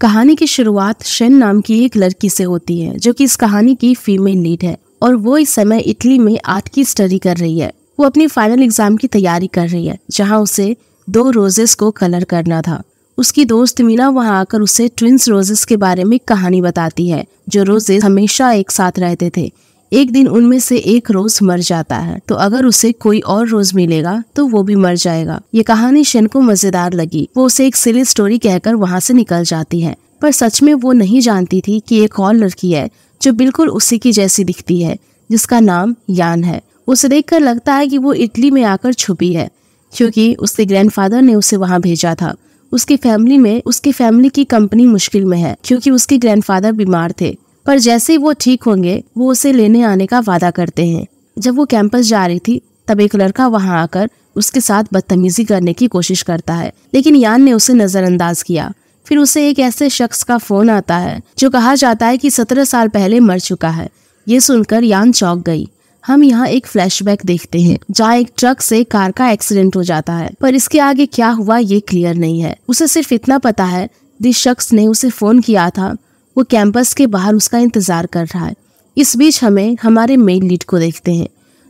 कहानी की शुरुआत शेन नाम की एक लड़की से होती है, जो कि इस कहानी की फीमेल लीड है, और वो इस समय इटली में आर्ट की स्टडी कर रही है। वो अपनी फाइनल एग्ज़ाम की तैयारी कर रही है, जहाँ उसे दो रोजेस को कलर करना था। उसकी दोस्त मीना वहाँ आकर उसे ट्विंस रोजेस के बारे में कहानी बताती है, जो रोजेस हमेशा एक साथ रहते थे। एक दिन उनमें से एक रोज मर जाता है। तो अगर उसे कोई और रोज मिलेगा तो वो भी मर जाएगा। ये कहानी शन को मज़ेदार लगी। वो उसे एक सिली स्टोरी कहकर वहाँ से निकल जाती है। पर सच में वो नहीं जानती थी कि एक और लड़की है, जो बिल्कुल उसी की जैसी दिखती है, जिसका नाम यान है। उसे देखकर लगता है कि वो इटली में आकर छुपी है, क्योंकि उसके ग्रैंडफादर ने उसे वहाँ भेजा था। उसकी फैमिली में, उसकी फैमिली की कंपनी मुश्किल में है, क्योंकि उसके ग्रैंडफादर बीमार थे। पर जैसे ही वो ठीक होंगे, वो उसे लेने आने का वादा करते हैं। जब वो कैंपस जा रही थी, तब एक लड़का वहाँ आकर उसके साथ बदतमीजी करने की कोशिश करता है। लेकिन यान ने उसे नजरअंदाज किया। फिर उसे एक ऐसे शख्स का फ़ोन आता है, जो कहा जाता है कि सत्रह साल पहले मर चुका है। ये सुनकर यान चौक गई। हम यहाँ एक फ्लैशबैक देखते हैं, जहाँ एक ट्रक से कार का एक्सीडेंट हो जाता है। पर इसके आगे क्या हुआ ये क्लियर नहीं है। उसे सिर्फ़ इतना पता है, जिस शख्स ने उसे फ़ोन किया था वो कैंपस के बाहर उसका इंतज़ार कर रहा है। इस बीच हमें हमारे मेन लीड को देखते हैं,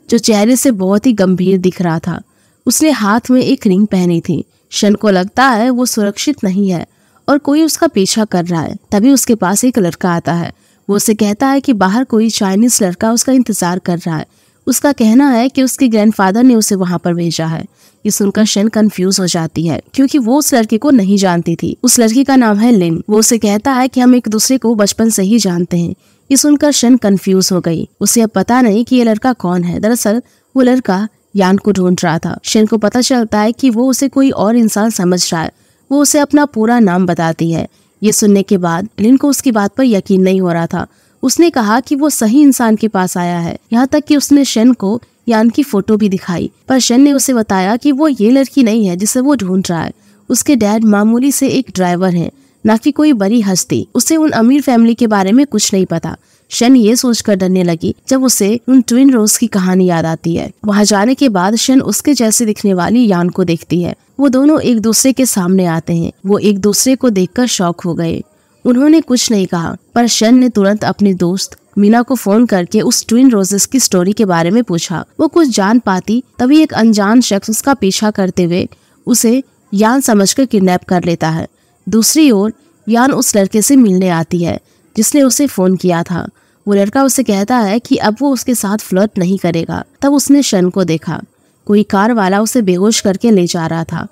जो चेहरे से बहुत ही गंभीर दिख रहा था। उसने हाथ में एक रिंग पहनी थी। शन को लगता है वो सुरक्षित नहीं है और कोई उसका पीछा कर रहा है। तभी उसके पास एक लड़का आता है। वो उसे कहता है कि बाहर कोई चाइनीज़ लड़का उसका इंतज़ार कर रहा है। उसका कहना है कि उसके ग्रैंडफादर ने उसे वहाँ पर भेजा है। ये सुनकर शन कंफ्यूज हो जाती है, क्योंकि वो उस लड़के को नहीं जानती थी। उस लड़की का नाम है लिन वो उसे कहता है कि हम एक दूसरे को बचपन से ही जानते हैं। ये सुनकर शन कंफ्यूज हो गई। उसे अब पता नहीं कि ये लड़का कौन है। दरअसल, वो लड़का यान को ढूंढ रहा था। शन को पता चलता है कि वो उसे कोई और इंसान समझ रहा है। वो उसे अपना पूरा नाम बताती है। ये सुनने के बाद लिन को उसकी बात पर यकीन नहीं हो रहा था। उसने कहा कि वो सही इंसान के पास आया है। यहाँ तक कि उसने शन को यान की फ़ोटो भी दिखाई। पर शन ने उसे बताया कि वो ये लड़की नहीं है, जिसे वो ढूंढ रहा है। उसके डैड मामूली से एक ड्राइवर हैं, न कि कोई बड़ी हस्ती। उसे उन अमीर फैमिली के बारे में कुछ नहीं पता। शन ये सोचकर डरने लगी, जब उसे उन ट्विन रोज की कहानी याद आती है। वहाँ जाने के बाद शन उसके जैसे दिखने वाली यान को देखती है। वो दोनों एक दूसरे के सामने आते हैं। वो एक दूसरे को देखकर शौक हो गए। उन्होंने कुछ नहीं कहा, पर शन ने तुरंत अपने दोस्त मीना को फ़ोन करके उस ट्विन रोजेस की स्टोरी के बारे में पूछा। वो कुछ जान पाती, तभी एक अनजान शख्स उसका पीछा करते हुए उसे यान समझकर किडनैप कर लेता है। दूसरी ओर, यान उस लड़के से मिलने आती है, जिसने उसे फ़ोन किया था। वो लड़का उसे कहता है कि अब वो उसके साथ फ्लर्ट नहीं करेगा। तब उसने शन को देखा। कोई कार वाला उसे बेहोश करके ले जा रहा था।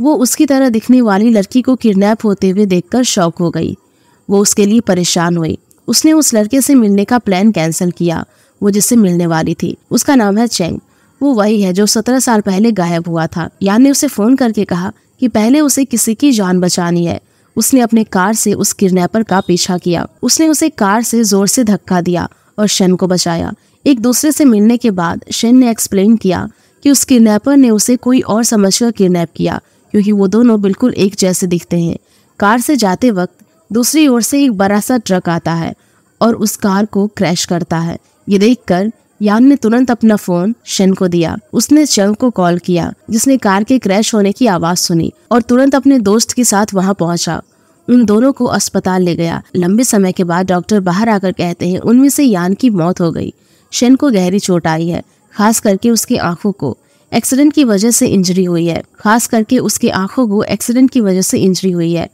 वो उसकी तरह दिखने वाली लड़की को किडनैप होते हुए देखकर शौक हो गई। वो उसके लिए परेशान हुई। उसने उस लड़के से मिलने का प्लान कैंसिल किया। वो जिससे मिलने वाली थी, उसका नाम है चेंग। वो वही है जो सत्रह साल पहले गायब हुआ था। यान ने उसे फ़ोन करके कहा कि पहले उसे किसी की जान बचानी है। उसने अपने कार से उस किडनैपर का पीछा किया। उसने उसे कार से ज़ोर से धक्का दिया और शन को बचाया। एक दूसरे से मिलने के बाद शन ने एक्सप्लेन किया कि उस किडनैपर ने उसे कोई और समझकर किडनैप किया, क्योंकि वो दोनों बिल्कुल एक जैसे दिखते हैं। कार से जाते वक्त दूसरी ओर से एक बड़ा सा ट्रक आता है और उस कार को क्रैश करता है। ये देखकर यान ने तुरंत अपना फ़ोन शन को दिया। उसने चंग को कॉल किया, जिसने कार के क्रैश होने की आवाज़ सुनी और तुरंत अपने दोस्त के साथ वहाँ पहुँचा। उन दोनों को अस्पताल ले गया। लंबे समय के बाद डॉक्टर बाहर आकर कहते हैं, उनमें से यान की मौत हो गई। शन को गहरी चोट आई है, खास करके उसकी आँखों को। एक्सीडेंट की वजह से इंजरी हुई है, खास करके उसकी आँखों को एक्सीडेंट की वजह से इंजरी हुई है।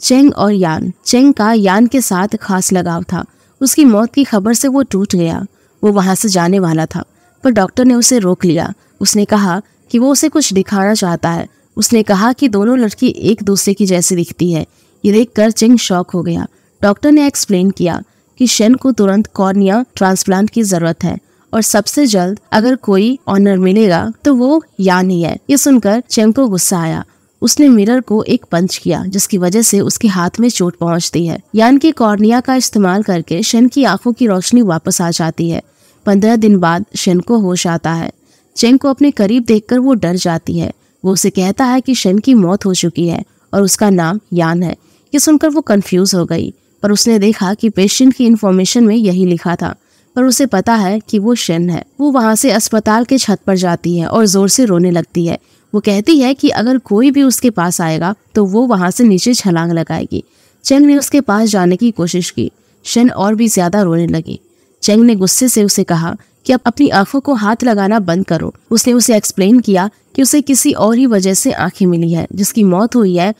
चेंग और यान। चेंग का यान के साथ खास लगाव था। उसकी मौत की खबर से वो टूट गया। वो वहाँ से जाने वाला था। पर डॉक्टर ने उसे रोक लिया। उसने कहा कि वो उसे कुछ दिखाना चाहता है। उसने कहा कि दोनों लड़की एक दूसरे की जैसी दिखती है। ये देखकर चिंग शॉक हो गया। डॉक्टर ने एक्सप्लेन किया कि शेन को तुरंत कॉर्निया ट्रांसप्लांट की ज़रूरत है और सबसे जल्द अगर कोई ऑनर मिलेगा तो वो यान ही है। ये सुनकर चेंग को गुस्सा आया उसने मिरर को एक पंच किया, जिसकी वजह से उसके हाथ में चोट पहुँचती है। यान की कॉर्निया का इस्तेमाल करके शन की आँखों की रोशनी वापस आ जाती है। पंद्रह दिन बाद शन को होश आता है। चेंग को अपने करीब देखकर वो डर जाती है। वो उसे कहता है कि शन की मौत हो चुकी है और उसका नाम यान है। ये सुनकर वो कंफ्यूज हो गई, पर उसने देखा कि पेशेंट की इन्फॉर्मेशन में यही लिखा था। पर उसे पता है कि वो शन है। वो वहाँ से अस्पताल के छत पर जाती है और ज़ोर से रोने लगती है। वो कहती है कि अगर कोई भी उसके पास आएगा तो वो वहाँ से नीचे छलांग लगाएगी। चेंग ने उसके पास जाने की कोशिश की। शन और भी ज़्यादा रोने लगी। चेंग ने गुस्से से उसे कहा कि अब अपनी आँखों को हाथ लगाना बंद करो। उसने उसे एक्सप्लेन किया कि उसे किसी और ही वजह से आँखें मिली है, जिसकी मौत हुई है,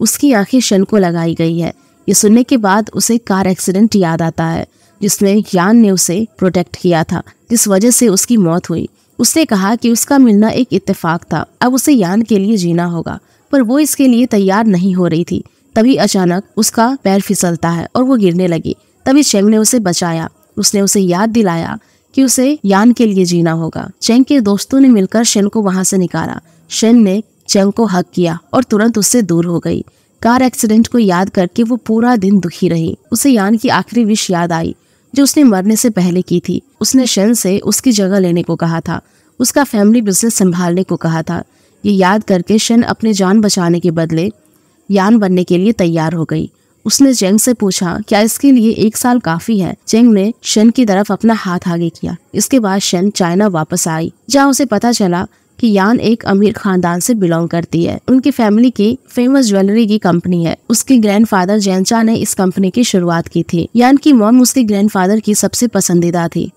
उसकी आँखें शन को लगाई गई है। ये सुनने के बाद उसे कार एक्सीडेंट याद आता है, जिसमें यान ने उसे प्रोटेक्ट किया था, जिस वजह से उसकी मौत हुई। उसने कहा कि उसका मिलना एक इत्तेफाक था। अब उसे यान के लिए जीना होगा, पर वो इसके लिए तैयार नहीं हो रही थी। तभी अचानक उसका पैर फिसलता है और वो गिरने लगी। तभी चेंग ने उसे बचाया। उसने उसे याद दिलाया कि उसे यान के लिए जीना होगा। चेंग के दोस्तों ने मिलकर शेन को वहाँ से निकाला। शेन ने चेंग को हक किया और तुरंत उससे दूर हो गई। कार एक्सीडेंट को याद करके वो पूरा दिन दुखी रही। उसे यान की आखिरी विश याद आई। जो उसने मरने से पहले की थी। उसने शन से उसकी जगह लेने को कहा था। उसका फैमिली बिज़नेस संभालने को कहा था। ये याद करके शन अपने जान बचाने के बदले यान बनने के लिए तैयार हो गई। उसने जेंग से पूछा, क्या इसके लिए एक साल काफ़ी है? जेंग ने शन की तरफ़ अपना हाथ आगे किया। इसके बाद शन चाइना वापस आई, जहाँ उसे पता चला कि यान एक अमीर खानदान से बिलोंग करती है। उनकी फैमिली की फ़ेमस ज्वेलरी की कंपनी है। उसके ग्रैंडफादर जैनचा ने इस कंपनी की शुरुआत की थी। यान की मॉम उसके ग्रैंडफादर की सबसे पसंदीदा थी।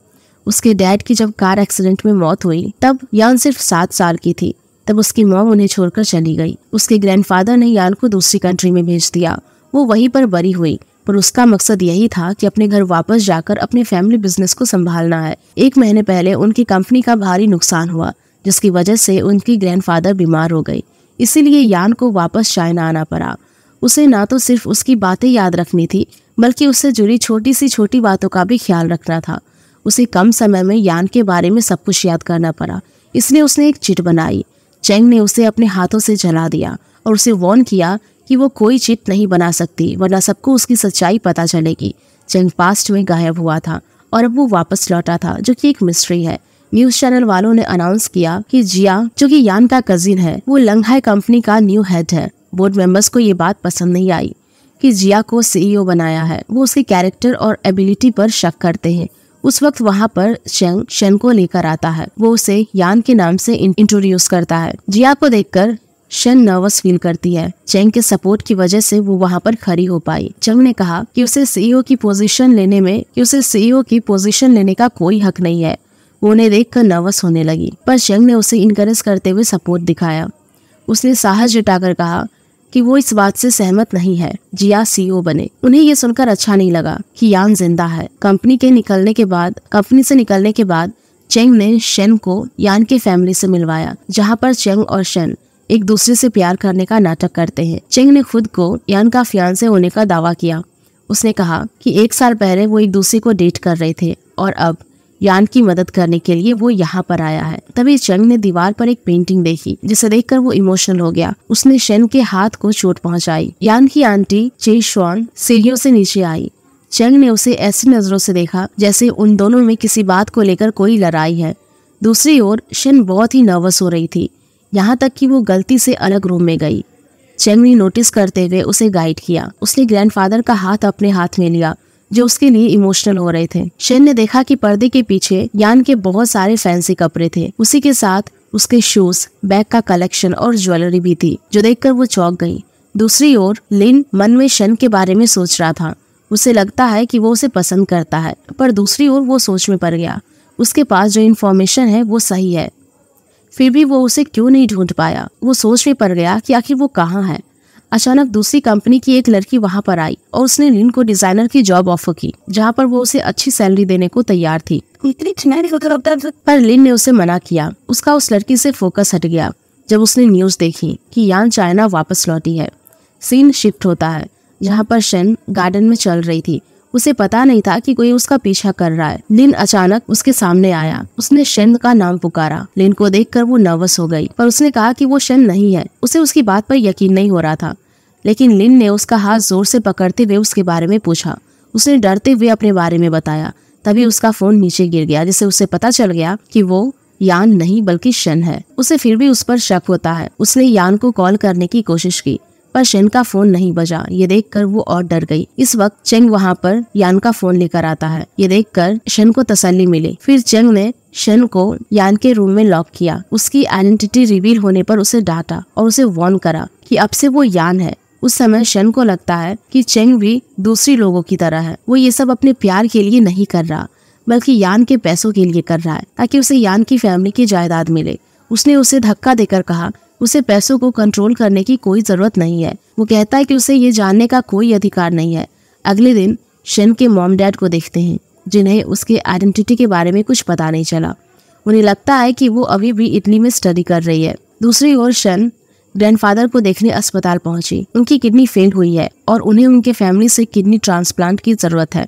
उसके डैड की जब कार एक्सीडेंट में मौत हुई, तब यान सिर्फ़ सात साल की थी। तब उसकी मॉम उन्हें छोड़कर चली गई। उसके ग्रैंडफादर ने यान को दूसरी कंट्री में भेज दिया। वो वहीं पर बरी हुई। पर उसका मकसद यही था कि अपने घर वापस जाकर अपने फैमिली बिज़नेस को संभालना है। एक महीने पहले उनकी कंपनी का भारी नुकसान हुआ। जिसकी वजह से उनकी ग्रैंडफादर बीमार हो गई। इसीलिए यान को वापस चाइना आना पड़ा। उसे ना तो सिर्फ़ उसकी बातें याद रखनी थी, बल्कि उससे जुड़ी छोटी सी छोटी बातों का भी ख्याल रखना था। उसे कम समय में यान के बारे में सब कुछ याद करना पड़ा। इसलिए उसने एक चिट बनाई। चेंग ने उसे अपने हाथों से जला दिया और उसे वॉर्न किया कि वो कोई चिट नहीं बना सकती, वरना सबको उसकी सच्चाई पता चलेगी। चेंग पास्ट में गायब हुआ था और अब वो वापस लौटा था, जो कि एक मिस्ट्री है। न्यूज़ चैनल वालों ने अनाउंस किया कि जिया, जो कि यान का कजिन है, वो लंघाई कंपनी का न्यू हेड है। बोर्ड मेंबर्स को ये बात पसंद नहीं आई कि जिया को सीईओ बनाया है। वो उसके कैरेक्टर और एबिलिटी पर शक करते हैं। उस वक्त वहाँ पर शेंग शेन को लेकर आता है। वो उसे यान के नाम से इंट्रोड्यूस करता है। जिया को देखकर शन नर्वस फील करती है। चेंग के सपोर्ट की वजह से वो वहाँ पर खड़ी हो पाई। चंग ने कहा कि उसे सीईओ की पोजीशन लेने में, कि उसे सीईओ की पोजीशन लेने का कोई हक नहीं है। वो उन्हें देखकर नर्वस होने लगी। पर चंग ने उसे इनकरेज करते हुए सपोर्ट दिखाया। उसने साहस जुटाकर कहा कि वो इस बात से सहमत नहीं है। जिया सीईओ बने। उन्हें ये सुनकर अच्छा नहीं लगा कि यान ज़िंदा है। कंपनी के निकलने के बाद कंपनी से निकलने के बाद, चेंग ने शेन को यान के फैमिली से मिलवाया, जहाँ पर चेंग और शेन एक दूसरे से प्यार करने का नाटक करते हैं। चेंग ने खुद को यान का फ्यान से होने का दावा किया। उसने कहा कि एक साल पहले वो एक दूसरे को डेट कर रहे थे और अब यान की मदद करने के लिए वो यहाँ पर आया है। तभी चंग ने दीवार पर एक पेंटिंग देखी, जिसे देखकर वो इमोशनल हो गया। उसने शेन के हाथ को चोट पहुंचाई। यान की आंटी चे श्वान सीढ़ियों से नीचे आई। चंग ने उसे ऐसी नज़रों से देखा, जैसे उन दोनों में किसी बात को लेकर कोई लड़ाई है। दूसरी ओर, शेन बहुत ही नर्वस हो रही थी। यहाँ तक कि वो गलती से अलग रूम में गई। चेंग ने नोटिस करते हुए उसे गाइड किया। उसने ग्रैंडफादर का हाथ अपने हाथ में लिया। जो उसके लिए इमोशनल हो रहे थे। शेन ने देखा कि पर्दे के पीछे यान के बहुत सारे फैंसी कपड़े थे। उसी के साथ उसके शूज़, बैग का कलेक्शन और ज्वेलरी भी थी, जो देखकर वो चौंक गई। दूसरी ओर, लिन मन में शन के बारे में सोच रहा था। उसे लगता है कि वो उसे पसंद करता है, पर दूसरी ओर वो सोच में पड़ गया। उसके पास जो इन्फॉर्मेशन है, वो सही है। फिर भी वो उसे क्यों नहीं ढूंढ पाया? वो सोच में पड़ गया कि आखिर वो कहाँ है? अचानक दूसरी कंपनी की एक लड़की वहाँ पर आई और उसने लिन को डिज़ाइनर की जॉब ऑफ़र की जहाँ पर वो उसे अच्छी सैलरी देने को तैयार थी। पर लिन ने उसे मना किया। उसका उस लड़की से फोकस हट गया जब उसने न्यूज़ देखी कि यान चाइना वापस लौटी है। सीन शिफ्ट होता है जहाँ पर शेन गार्डन में चल रही थी। उसे पता नहीं था कि कोई उसका पीछा कर रहा है। लिन अचानक उसके सामने आया। उसने शन का नाम पुकारा। लिन को देखकर वो नर्वस हो गई, पर उसने कहा कि वो शन नहीं है। उसे उसकी बात पर यकीन नहीं हो रहा था, लेकिन लिन ने उसका हाथ ज़ोर से पकड़ते हुए उसके बारे में पूछा। उसने डरते हुए अपने बारे में बताया। तभी उसका फ़ोन नीचे गिर गया, जिससे उसे पता चल गया कि वो यान नहीं, बल्कि शन है। उसे फिर भी उस पर शक होता है। उसने यान को कॉल करने की कोशिश की। पर शेन का फ़ोन नहीं बजा। ये देखकर वो और डर गई। इस वक्त चेंग वहाँ पर यान का फ़ोन लेकर आता है। ये देखकर शन को तसल्ली मिली। फिर चेंग ने शन को यान के रूम में लॉक किया। उसकी आइडेंटिटी रिवील होने पर उसे डांटा और उसे वार्न करा कि अब से वो यान है। उस समय शन को लगता है कि चेंग भी दूसरी लोगों की तरह है। वो ये सब अपने प्यार के लिए नहीं कर रहा, बल्कि यान के पैसों के लिए कर रहा है, ताकि उसे यान की फैमिली की जायदाद मिले। उसने उसे धक्का देकर कहा उसे पैसों को कंट्रोल करने की कोई ज़रूरत नहीं है। वो कहता है कि उसे ये जानने का कोई अधिकार नहीं है। अगले दिन शन के मॉम डैड को देखते हैं, जिन्हें उसके आइडेंटिटी के बारे में कुछ पता नहीं चला। उन्हें लगता है कि वो अभी भी इटली में स्टडी कर रही है। दूसरी ओर शन ग्रैंडफादर को देखने अस्पताल पहुँची। उनकी किडनी फेल हुई है और उन्हें उनके फैमिली से किडनी ट्रांसप्लांट की ज़रूरत है।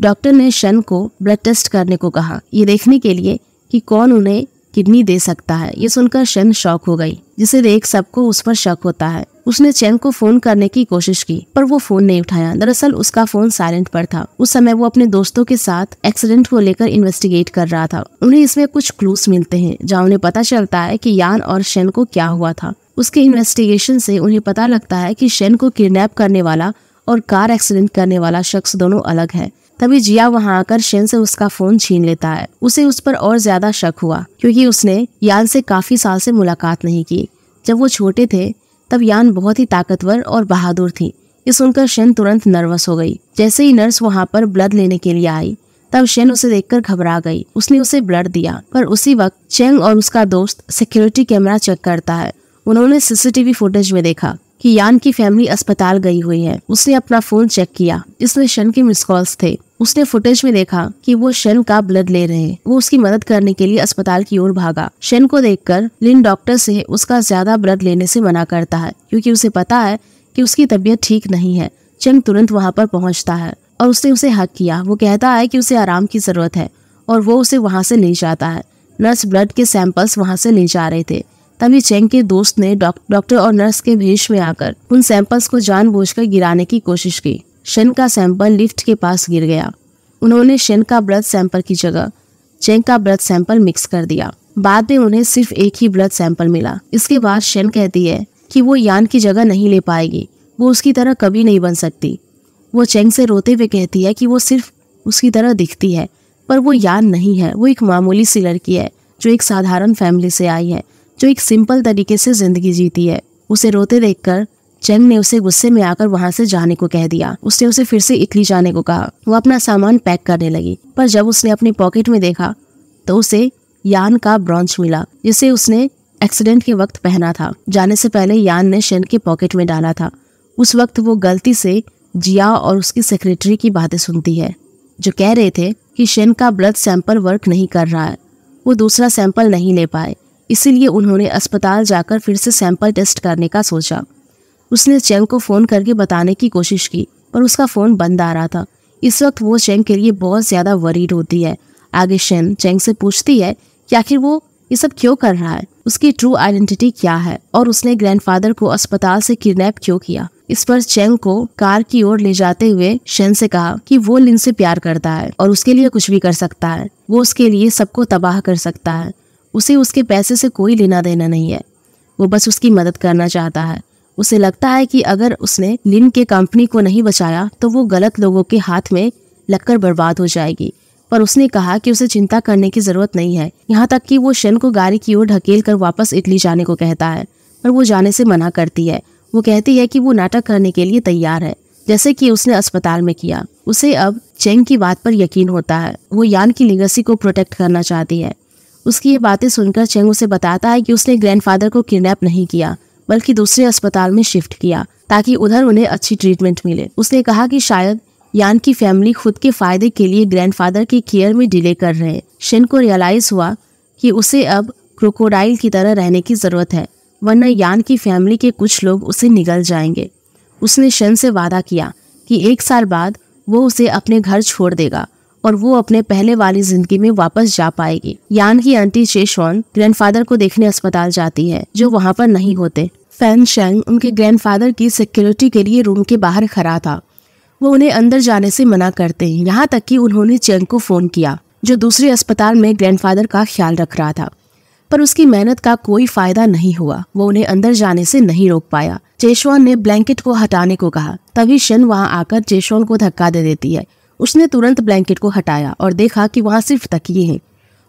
डॉक्टर ने शन को ब्लड टेस्ट करने को कहा। ये देखने के लिए कि कौन उन्हें किडनी दे सकता है। ये सुनकर शन शॉक हो गई। जिसे देख सबको उस पर शक होता है। उसने चैन को फ़ोन करने की कोशिश की, पर वो फ़ोन नहीं उठाया। दरअसल उसका फ़ोन साइलेंट पर था। उस समय वो अपने दोस्तों के साथ एक्सीडेंट को लेकर इन्वेस्टिगेट कर रहा था। उन्हें इसमें कुछ क्लूस मिलते हैं, जहाँ उन्हें पता चलता है कि यान और शेन को क्या हुआ था। उसके इन्वेस्टिगेशन से उन्हें पता लगता है कि शेन को किडनैप करने वाला और कार एक्सीडेंट करने वाला शख्स दोनों अलग है। तभी जिया वहाँ आकर शेन से उसका फ़ोन छीन लेता है। उसे उस पर और ज़्यादा शक हुआ, क्योंकि उसने यान से काफ़ी साल से मुलाकात नहीं की। जब वो छोटे थे, तब यान बहुत ही ताकतवर और बहादुर थी। ये सुनकर शेन तुरंत नर्वस हो गई। जैसे ही नर्स वहाँ पर ब्लड लेने के लिए आई, तब शेन उसे देखकर घबरा गई। उसने उसे ब्लड दिया, पर उसी वक्त चेंग और उसका दोस्त सिक्योरिटी कैमरा चेक करता है। उन्होंने सीसीटीवी फुटेज में देखा। कि यान की फैमिली अस्पताल गई हुई है। उसने अपना फ़ोन चेक किया। जिसमें शन के मिस कॉल्स थे। उसने फुटेज में देखा कि वो शन का ब्लड ले रहे वो उसकी मदद करने के लिए अस्पताल की ओर भागा। शन को देखकर लिन डॉक्टर से उसका ज़्यादा ब्लड लेने से मना करता है, क्योंकि उसे पता है कि उसकी तबीयत ठीक नहीं है। चंग तुरंत वहाँ पर पहुँचता है और उसने उसे हक किया। वो कहता है कि उसे आराम की ज़रूरत है और वो उसे वहाँ से ले जाता है। नर्स ब्लड के सैंपल्स वहाँ से ले जा रहे थे। तभी चेंग के दोस्त ने डॉक्टर और नर्स के भेष में आकर उन सैंपल्स को जानबूझकर गिराने की कोशिश की। शन का सैंपल लिफ्ट के पास गिर गया। उन्होंने शन का ब्लड सैंपल की जगह चेंग का ब्लड सैंपल मिक्स कर दिया। बाद में उन्हें सिर्फ़ एक ही ब्लड सैंपल मिला। इसके बाद शेन कहती है कि वो यान की जगह नहीं ले पाएगी। वो उसकी तरह कभी नहीं बन सकती। वो चेंग से रोते हुए कहती है कि वो सिर्फ़ उसकी तरह दिखती है, पर वो यान नहीं है। वो एक मामूली सी लड़की है, जो एक साधारण फैमिली से आई है। जो एक सिंपल तरीके से ज़िंदगी जीती है। उसे रोते देखकर चेंग ने उसे गुस्से में आकर वहाँ से जाने को कह दिया। उसने उसे फिर से इटली जाने को कहा। वो अपना सामान पैक करने लगी। पर जब उसने अपनी पॉकेट में देखा तो उसे यान का ब्रॉन्च मिला, जिसे उसने एक्सीडेंट के वक्त पहना था। जाने से पहले यान ने शेन के पॉकेट में डाला था। उस वक्त वो गलती से जिया और उसकी सेक्रेटरी की बातें सुनती है, जो कह रहे थे कि शेन का ब्लड सैंपल वर्क नहीं कर रहा है। वो दूसरा सैंपल नहीं ले पाए। इसीलिए उन्होंने अस्पताल जाकर फिर से सैंपल टेस्ट करने का सोचा। उसने चेंग को फ़ोन करके बताने की कोशिश की, पर उसका फ़ोन बंद आ रहा था। इस वक्त वो चेंग के लिए बहुत ज़्यादा वरीड होती है। आगे शेन चेंग से पूछती है, कि आखिर वो ये सब क्यों कर रहा है? उसकी ट्रू आइडेंटिटी क्या है? और उसने ग्रैंडफादर को अस्पताल से किडनैप क्यों किया? इस पर चेंग को कार की ओर ले जाते हुए शेन से कहा कि वो लिन से प्यार करता है और उसके लिए कुछ भी कर सकता है। वो उसके लिए सबको तबाह कर सकता है। उसे उसके पैसे से कोई लेना देना नहीं है। वो बस उसकी मदद करना चाहता है। उसे लगता है कि अगर उसने लिन के कंपनी को नहीं बचाया तो वो गलत लोगों के हाथ में लगकर बर्बाद हो जाएगी। पर उसने कहा कि उसे चिंता करने की ज़रूरत नहीं है। यहाँ तक कि वो शन को गाड़ी की ओर ढकेल कर वापस इटली जाने को कहता है, पर वो जाने से मना करती है। वो कहती है कि वो नाटक करने के लिए तैयार है, जैसे कि उसने अस्पताल में किया। उसे अब चेंग की बात पर यकीन होता है। वो यान की लिगसी को प्रोटेक्ट करना चाहती है। उसकी ये बातें सुनकर चेंग उसे बताता है कि उसने ग्रैंडफादर को किडनैप नहीं किया, बल्कि दूसरे अस्पताल में शिफ्ट किया, ताकि उधर उन्हें अच्छी ट्रीटमेंट मिले। उसने कहा कि शायद यान की फैमिली खुद के फ़ायदे के लिए ग्रैंडफादर की केयर में डिले कर रहे हैं। शेन को रियलाइज़ हुआ कि उसे अब क्रोकोडाइल की तरह रहने की ज़रूरत है, वरना यान की फैमिली के कुछ लोग उसे निगल जाएँगे। उसने शन से वादा किया कि एक साल बाद वो उसे अपने घर छोड़ देगा। और वो अपने पहले वाली ज़िंदगी में वापस जा पाएगी। यान की आंटी चेशॉन ग्रैंडफादर को देखने अस्पताल जाती है, जो वहाँ पर नहीं होते। फ़ैन शेंग उनके ग्रैंडफादर की सिक्योरिटी के लिए रूम के बाहर खड़ा था। वो उन्हें अंदर जाने से मना करते हैं। यहाँ तक कि उन्होंने चेंग को फ़ोन किया, जो दूसरे अस्पताल में ग्रैंडफादर का ख्याल रख रहा था। पर उसकी मेहनत का कोई फ़ायदा नहीं हुआ। वो उन्हें अंदर जाने से नहीं रोक पाया। चेशवान ने ब्लैंकेट को हटाने को कहा। तभी शन वहाँ आकर चेशवान को धक्का दे देती है। उसने तुरंत ब्लैंकेट को हटाया और देखा कि वहाँ सिर्फ़ तकिए हैं।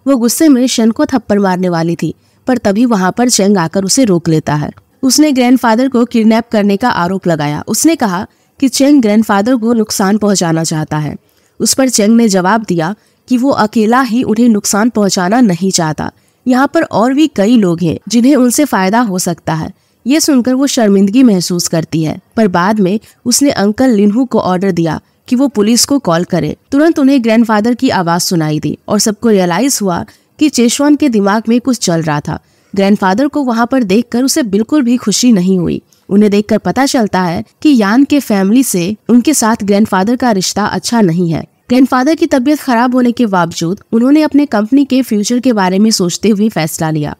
वो गुस्से में शन को थप्पड़ मारने वाली थी, पर तभी वहाँ पर चेंग आकर उसे रोक लेता है। उसने ग्रैंडफादर को किडनैप करने का आरोप लगाया। उसने कहा कि चेंग ग्रैंडफादर को नुकसान पहुंचाना चाहता है। उस पर चेंग ने जवाब दिया कि वो अकेला ही उन्हें नुकसान पहुंचाना नहीं चाहता। यहाँ पर और भी कई लोग हैं जिन्हें उनसे फ़ायदा हो सकता है। ये सुनकर वो शर्मिंदगी महसूस करती है। पर बाद में उसने अंकल लिन्हू को ऑर्डर दिया कि वो पुलिस को कॉल करे। तुरंत उन्हें ग्रैंडफादर की आवाज़ सुनाई दी और सबको रियलाइज़ हुआ कि चेशवान के दिमाग में कुछ चल रहा था। ग्रैंडफादर को वहाँ पर देखकर उसे बिल्कुल भी खुशी नहीं हुई। उन्हें देखकर पता चलता है कि यान के फैमिली से उनके साथ ग्रैंडफादर का रिश्ता अच्छा नहीं है। ग्रैंडफादर की तबीयत खराब होने के बावजूद उन्होंने अपने कंपनी के फ्यूचर के बारे में सोचते हुए फैसला लिया।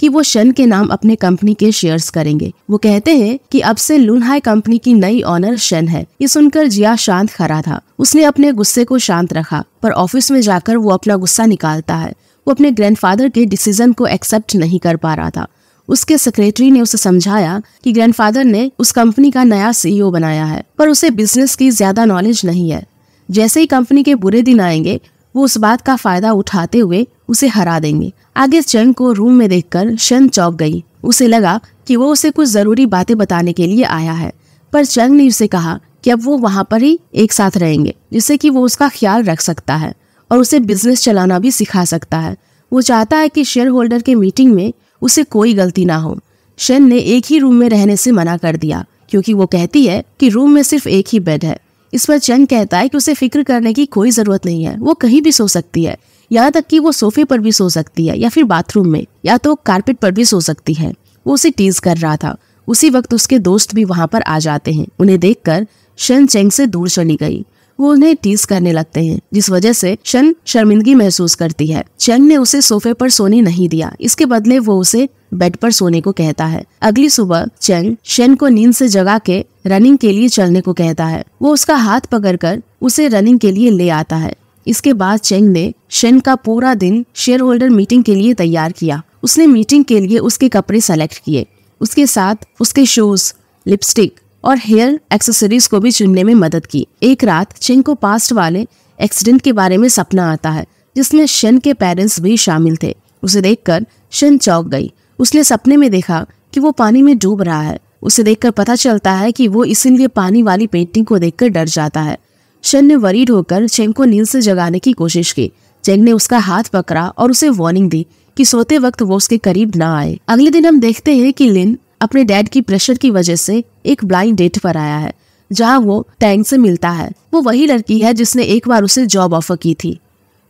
कि वो शन के नाम अपने कंपनी के शेयर्स करेंगे। वो कहते हैं कि अब से लुनहाई कंपनी की नई ऑनर शन है। ये सुनकर जिया शांत खड़ा था। उसने अपने गुस्से को शांत रखा, पर ऑफ़िस में जाकर वो अपना गुस्सा निकालता है। वो अपने ग्रैंडफादर के डिसीज़न को एक्सेप्ट नहीं कर पा रहा था। उसके सेक्रेटरी ने उसे समझाया कि ग्रैंडफादर ने उस कंपनी का नया सीईओ बनाया है, पर उसे बिज़नेस की ज़्यादा नॉलेज नहीं है। जैसे ही कंपनी के बुरे दिन आएँगे, वो उस बात का फ़ायदा उठाते हुए उसे हरा देंगे। आगे चंग को रूम में देखकर शन चौक गई। उसे लगा कि वो उसे कुछ ज़रूरी बातें बताने के लिए आया है। पर चंग ने उसे कहा कि अब वो वहाँ पर ही एक साथ रहेंगे, जिससे कि वो उसका ख्याल रख सकता है और उसे बिज़नेस चलाना भी सिखा सकता है। वो चाहता है कि शेयर होल्डर के मीटिंग में उसे कोई गलती ना हो। शन ने एक ही रूम में रहने से मना कर दिया, क्योंकि वो कहती है कि रूम में सिर्फ़ एक ही बेड है। इस पर चंग कहता है कि उसे फ़िक्र करने की कोई ज़रूरत नहीं है। वो कहीं भी सो सकती है। यहाँ तक कि वो सोफे पर भी सो सकती है, या फिर बाथरूम में, या तो कारपेट पर भी सो सकती है। वो उसे टीज कर रहा था। उसी वक्त उसके दोस्त भी वहाँ पर आ जाते हैं। उन्हें देखकर शन चेंग से दूर चली गई। वो उन्हें टीज करने लगते हैं, जिस वजह से शन शर्मिंदगी महसूस करती है। चेंग ने उसे सोफे पर सोने नहीं दिया। इसके बदले वो उसे बेड पर सोने को कहता है। अगली सुबह चेंग शन को नींद से जगा के रनिंग के लिए चलने को कहता है। वो उसका हाथ पकड़कर उसे रनिंग के लिए ले आता है। इसके बाद चेंग ने शेन का पूरा दिन शेयर होल्डर मीटिंग के लिए तैयार किया। उसने मीटिंग के लिए उसके कपड़े सेलेक्ट किए। उसके साथ उसके शूज़, लिपस्टिक और हेयर एक्सेसरीज को भी चुनने में मदद की। एक रात चेंग को पास्ट वाले एक्सीडेंट के बारे में सपना आता है, जिसमें शेन के पेरेंट्स भी शामिल थे। उसे देखकर शेन चौक गई। उसने सपने में देखा कि वो पानी में डूब रहा है। उसे देखकर पता चलता है कि वो इसीलिए पानी वाली पेंटिंग को देखकर डर जाता है। शन ने वरीड होकर चेंग को नींद से जगाने की कोशिश की। चेंग ने उसका हाथ पकड़ा और उसे वार्निंग दी कि सोते वक्त वो उसके करीब ना आए। अगले दिन हम देखते हैं कि लिन अपने डैड की प्रेशर की वजह से एक ब्लाइंड डेट पर आया है, जहाँ वो टैंक से मिलता है। वो वही लड़की है जिसने एक बार उसे जॉब ऑफ़र की थी।